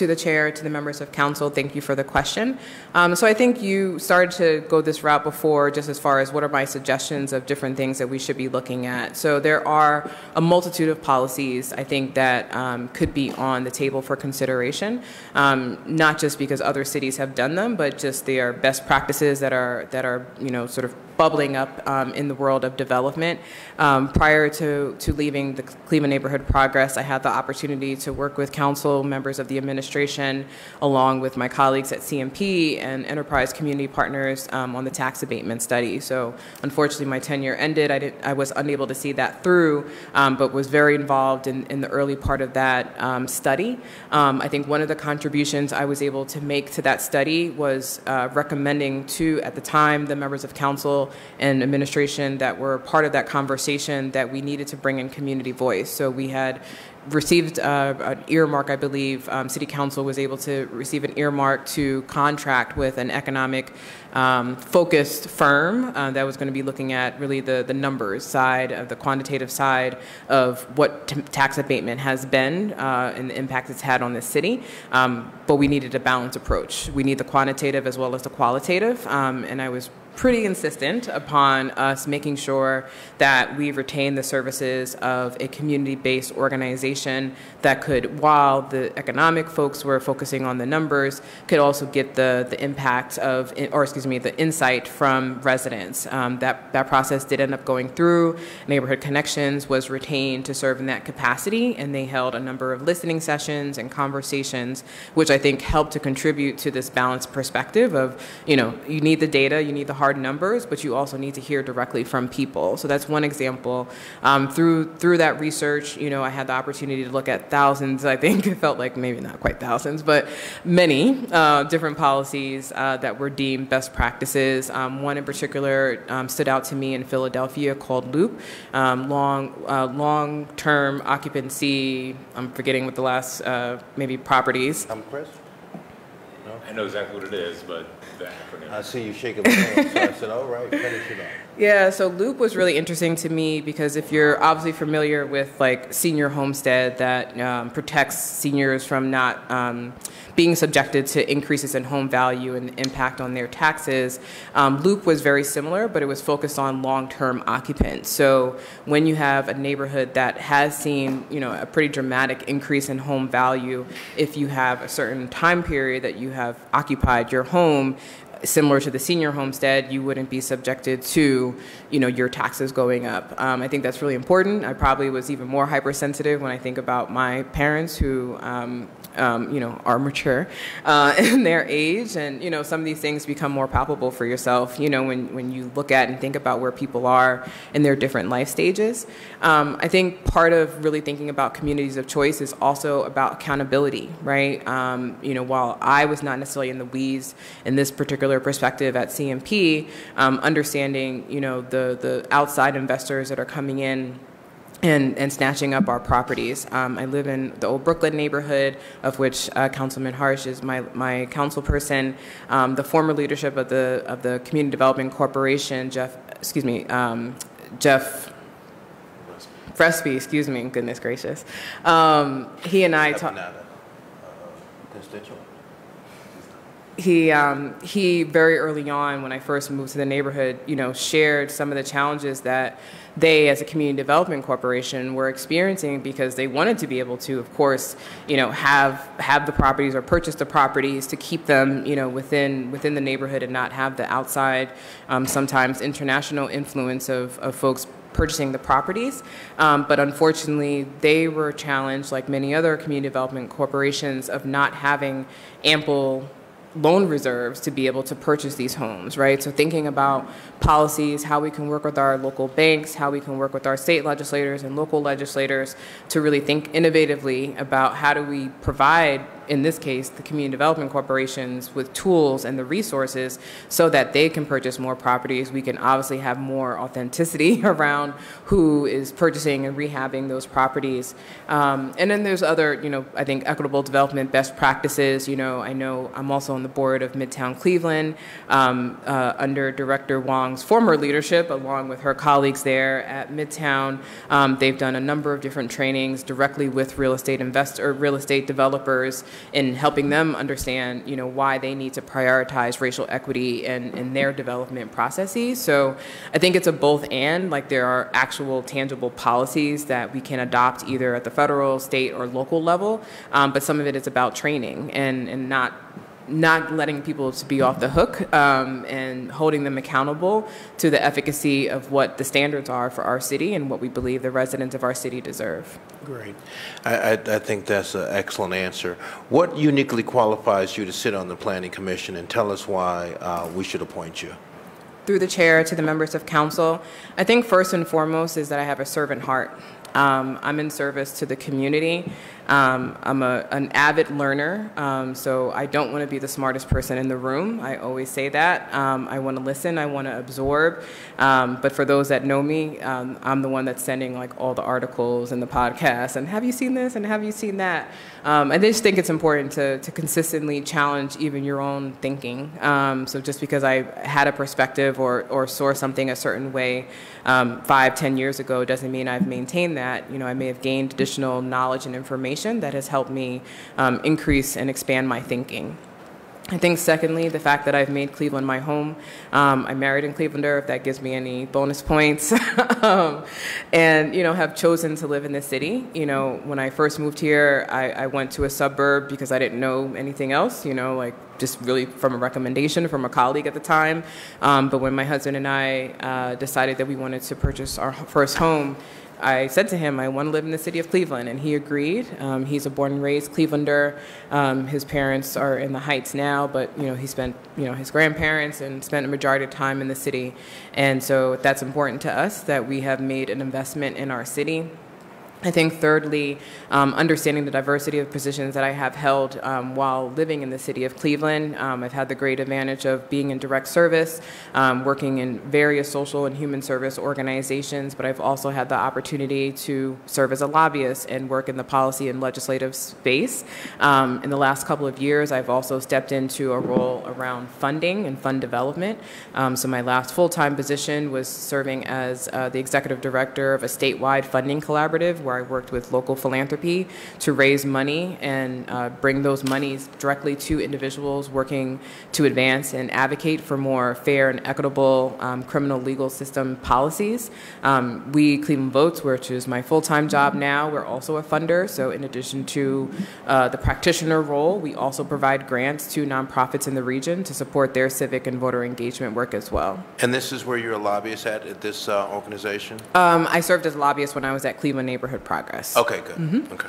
To the chair, to the members of council, thank you for the question. Um, so I think you started to go this route before, just as far as what are my suggestions of different things that we should be looking at. So there are a multitude of policies I think that um, could be on the table for consideration, um, not just because other cities have done them, but just they are best practices that are that are you know sort of bubbling up um, in the world of development. Um, prior to, to leaving the Cleveland Neighborhood Progress, I had the opportunity to work with council members of the administration, along with my colleagues at CNP and enterprise community partners um, on the tax abatement study. So unfortunately, my tenure ended. I, didn't, I was unable to see that through, um, but was very involved in, in the early part of that um, study. Um, I think one of the contributions I was able to make to that study was uh, recommending to, at the time, the members of council and administration that were part of that conversation that we needed to bring in community voice. So we had received uh, an earmark, I believe. Um, City Council was able to receive an earmark to contract with an economic um, focused firm uh, that was going to be looking at really the, the numbers side of the quantitative side of what tax abatement has been uh, and the impact it's had on the city. Um, but we needed a balanced approach. We need the quantitative as well as the qualitative. Um, and I was pretty insistent upon us making sure that we retain the services of a community-based organization that could, while the economic folks were focusing on the numbers, could also get the, the impact of, or excuse me, the insight from residents. Um, that, that process did end up going through. Neighborhood Connections was retained to serve in that capacity, and they held a number of listening sessions and conversations, which I think helped to contribute to this balanced perspective of, you know, you need the data, you need the hard hard numbers, but you also need to hear directly from people. So that's one example. Um, through through that research, you know, I had the opportunity to look at thousands. I think it felt like maybe not quite thousands, but many uh, different policies uh, that were deemed best practices. Um, one in particular um, stood out to me in Philadelphia called Loop, um, long uh, long term occupancy. I'm forgetting what the last uh, maybe properties. I'm Chris. I know exactly what it is, but the acronym. I see you shaking my hand, so I said, all right, finish it off. Yeah, so Loop was really interesting to me because if you're obviously familiar with like senior homestead that um, protects seniors from not um, being subjected to increases in home value and impact on their taxes, um, Loop was very similar, but it was focused on long-term occupants. So when you have a neighborhood that has seen, you know, a pretty dramatic increase in home value, if you have a certain time period that you have occupied your home, similar to the senior homestead, you wouldn't be subjected to, you know, your taxes going up. Um, I think that's really important. I probably was even more hypersensitive when I think about my parents who, um, um, you know, are mature uh, in their age, and you know, some of these things become more palpable for yourself. You know, when when you look at and think about where people are in their different life stages. Um, I think part of really thinking about communities of choice is also about accountability, right? Um, you know, while I was not necessarily in the weeds in this particular perspective at CNP, um, understanding, you know, the the outside investors that are coming in and, and snatching up our properties. Um, I live in the old Brooklyn neighborhood, of which uh, Councilman Harsh is my, my council person. Um, the former leadership of the of the Community Development Corporation, Jeff, excuse me, um, Jeff Verespej, excuse me, goodness gracious. Um, he and I talked. Constituent. he um, he very early on when I first moved to the neighborhood, you know, shared some of the challenges that they, as a community development corporation, were experiencing because they wanted to be able to, of course, you know, have have the properties or purchase the properties to keep them, you know, within within the neighborhood and not have the outside, um, sometimes international influence of, of folks purchasing the properties. Um, but unfortunately, they were challenged, like many other community development corporations, of not having ample loan reserves to be able to purchase these homes, right? So thinking about policies, how we can work with our local banks, how we can work with our state legislators and local legislators to really think innovatively about how do we provide in this case, the community development corporations with tools and the resources so that they can purchase more properties. We can obviously have more authenticity around who is purchasing and rehabbing those properties. Um, and then there's other, you know, I think equitable development best practices. You know, I know I'm also on the board of Midtown Cleveland um, uh, under Director Huang's former leadership, along with her colleagues there at Midtown. Um, they've done a number of different trainings directly with real estate investor, real estate developers in helping them understand, you know, why they need to prioritize racial equity in, in their development processes. So I think it's a both and, like there are actual tangible policies that we can adopt either at the federal, state, or local level, um, but some of it is about training and, and not not letting people to be off the hook um, and holding them accountable to the efficacy of what the standards are for our city and what we believe the residents of our city deserve. Great. I, I, I think that's an excellent answer. What uniquely qualifies you to sit on the Planning Commission, and tell us why uh, we should appoint you? Through the chair to the members of council, I think first and foremost is that I have a servant heart. Um, I'm in service to the community. Um, I'm a, an avid learner, um, so I don't want to be the smartest person in the room. I always say that. Um, I want to listen, I want to absorb. Um, but for those that know me, um, I'm the one that's sending like all the articles and the podcasts and have you seen this and have you seen that? Um, I just think it's important to, to consistently challenge even your own thinking. so just because I had a perspective or, or saw something a certain way five, ten years ago doesn't mean I've maintained that. You know, I may have gained additional knowledge and information that has helped me um, increase and expand my thinking. I think secondly, the fact that I've made Cleveland my home. Um, I'm married in Clevelander, if that gives me any bonus points. um, and, you know, have chosen to live in the city. You know, when I first moved here, I, I, went to a suburb because I didn't know anything else, you know, like just really from a recommendation from a colleague at the time. Um, but when my husband and I uh, decided that we wanted to purchase our first home, I said to him, I want to live in the city of Cleveland, and he agreed. Um, he's a born and raised Clevelander. Um, his parents are in the Heights now, but you know he spent you know his grandparents and spent a majority of time in the city, and so that's important to us that we have made an investment in our city. I think thirdly, um, understanding the diversity of positions that I have held um, while living in the city of Cleveland. Um, I've had the great advantage of being in direct service, um, working in various social and human service organizations, but I've also had the opportunity to serve as a lobbyist and work in the policy and legislative space. Um, in the last couple of years, I've also stepped into a role around funding and fund development. Um, so my last full-time position was serving as uh, the executive director of a statewide funding collaborative where I worked with local philanthropy to raise money and uh, bring those monies directly to individuals working to advance and advocate for more fair and equitable um, criminal legal system policies. Um, we, Cleveland Votes, which is my full time job now, we're also a funder. So, in addition to uh, the practitioner role, we also provide grants to nonprofits in the region to support their civic and voter engagement work as well. And this is where you're a lobbyist at, at this uh, organization? Um, I served as a lobbyist when I was at Cleveland Neighborhood Progress. Okay, good. Mm-hmm. Okay.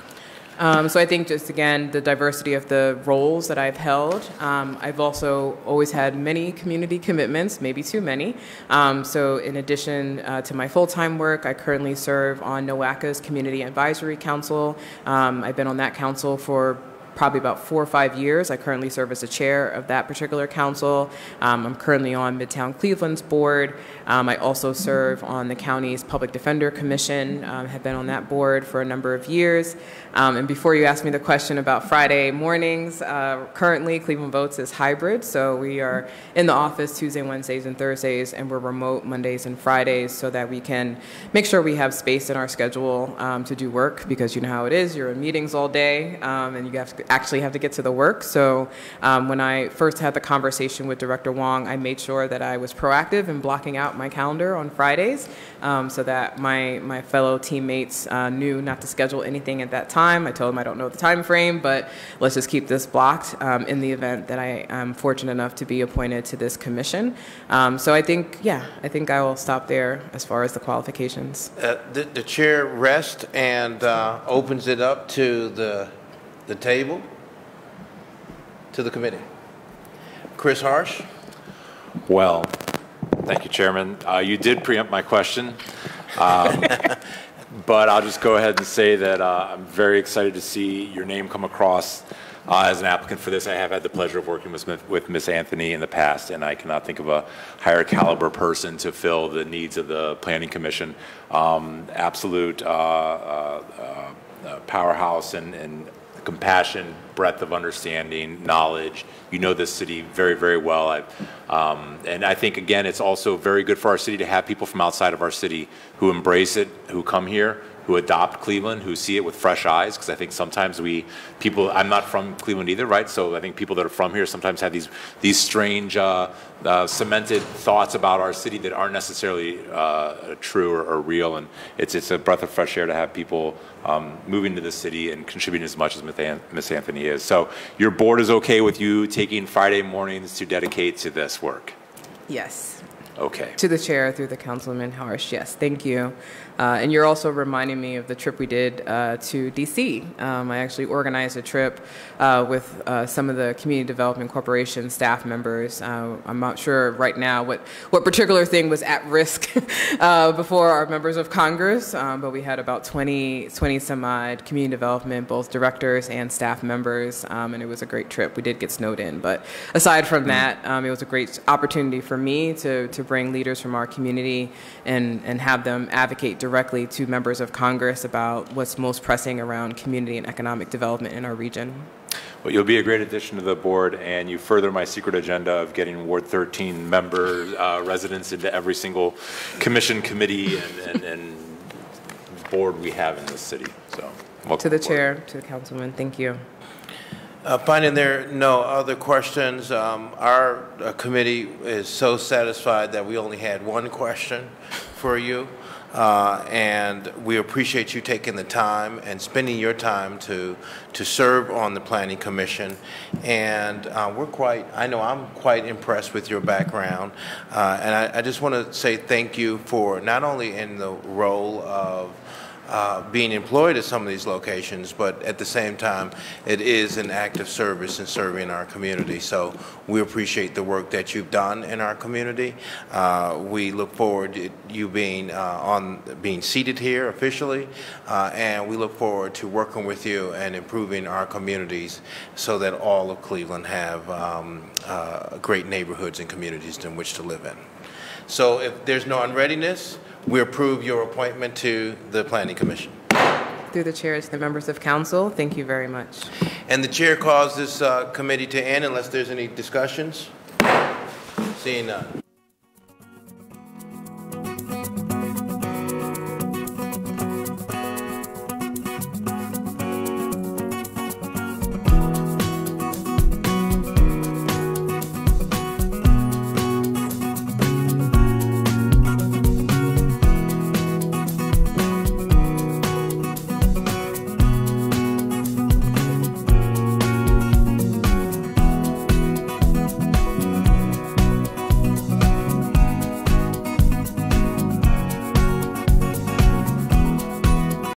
Um, so I think just again the diversity of the roles that I've held. Um, I've also always had many community commitments, maybe too many. Um, so in addition uh, to my full-time work, I currently serve on NOACA's Community Advisory Council. Um, I've been on that council for probably about four or five years. I currently serve as the chair of that particular council. Um, I'm currently on Midtown Cleveland's board. Um, I also serve on the county's Public Defender Commission, um, have been on that board for a number of years. Um, and before you ask me the question about Friday mornings, uh, currently Cleveland Votes is hybrid, so we are in the office Tuesday, Wednesdays, and Thursdays, and we're remote Mondays and Fridays so that we can make sure we have space in our schedule um, to do work because you know how it is. You're in meetings all day, um, and you have to actually have to get to the work. So um, when I first had the conversation with Director Huang, I made sure that I was proactive in blocking out my calendar on Fridays um, so that my, my fellow teammates uh, knew not to schedule anything at that time. I told them I don't know the time frame, but let's just keep this blocked um, in the event that I am fortunate enough to be appointed to this commission. Um, so I think, yeah, I think I will stop there as far as the qualifications. Uh, The the chair rests and uh, opens it up to the, the table, to the committee. Kris Harsh? Well, thank you, Chairman. Uh, You did preempt my question, Um, but I'll just go ahead and say that uh, I'm very excited to see your name come across uh, as an applicant for this. I have had the pleasure of working with Ms. with Ms. Anthony in the past, and I cannot think of a higher caliber person to fill the needs of the Planning Commission. Um, Absolute uh, uh, uh, powerhouse and and compassion, breadth of understanding, knowledge. You know this city very, very well. I've, um, and I think, again, it's also very good for our city to have people from outside of our city who embrace it, who come here, who adopt Cleveland, who see it with fresh eyes. Because I think sometimes we, people, I'm not from Cleveland either, right? So I think people that are from here sometimes have these, these strange, uh, uh, cemented thoughts about our city that aren't necessarily uh, true or, or real. And it's, it's a breath of fresh air to have people um, moving to the city and contributing as much as Miss Anthony is. So your board is okay with you taking Friday mornings to dedicate to this work? Yes. Okay. To the chair through the Councilman Harsh, yes, thank you. Uh, and you're also reminding me of the trip we did uh, to DC. Um, I actually organized a trip uh, with uh, some of the Community Development Corporation staff members. Uh, I'm not sure right now what, what particular thing was at risk uh, before our members of Congress, um, but we had about 20, 20 some odd community development, both directors and staff members, um, and it was a great trip. We did get snowed in, but aside from that, um, it was a great opportunity for me to, to bring leaders from our community and, and have them advocate directly to members of Congress about what's most pressing around community and economic development in our region. Well, you'll be a great addition to the board, and you further my secret agenda of getting Ward 13 member uh, residents into every single commission, committee, and, and, and board we have in this city. So, welcome To the aboard. chair, to the councilman, thank you. Uh, Finding there are no other questions, um, our uh, committee is so satisfied that we only had one question for you. Uh, And we appreciate you taking the time and spending your time to, to serve on the Planning Commission. And uh, we're quite, I know I'm quite impressed with your background. Uh, And I, I just want to say thank you for not only in the role of uh, being employed at some of these locations, but at the same time, it is an active service in serving our community. So we appreciate the work that you've done in our community. Uh, we look forward to you being uh, on being seated here officially, uh, and we look forward to working with you and improving our communities so that all of Cleveland have um, great neighborhoods and communities in which to live in. So if there's no unreadiness, we approve your appointment to the Planning Commission. Through the chair to the members of council, thank you very much. And the chair calls this uh, committee to end unless there's any discussions. Seeing none.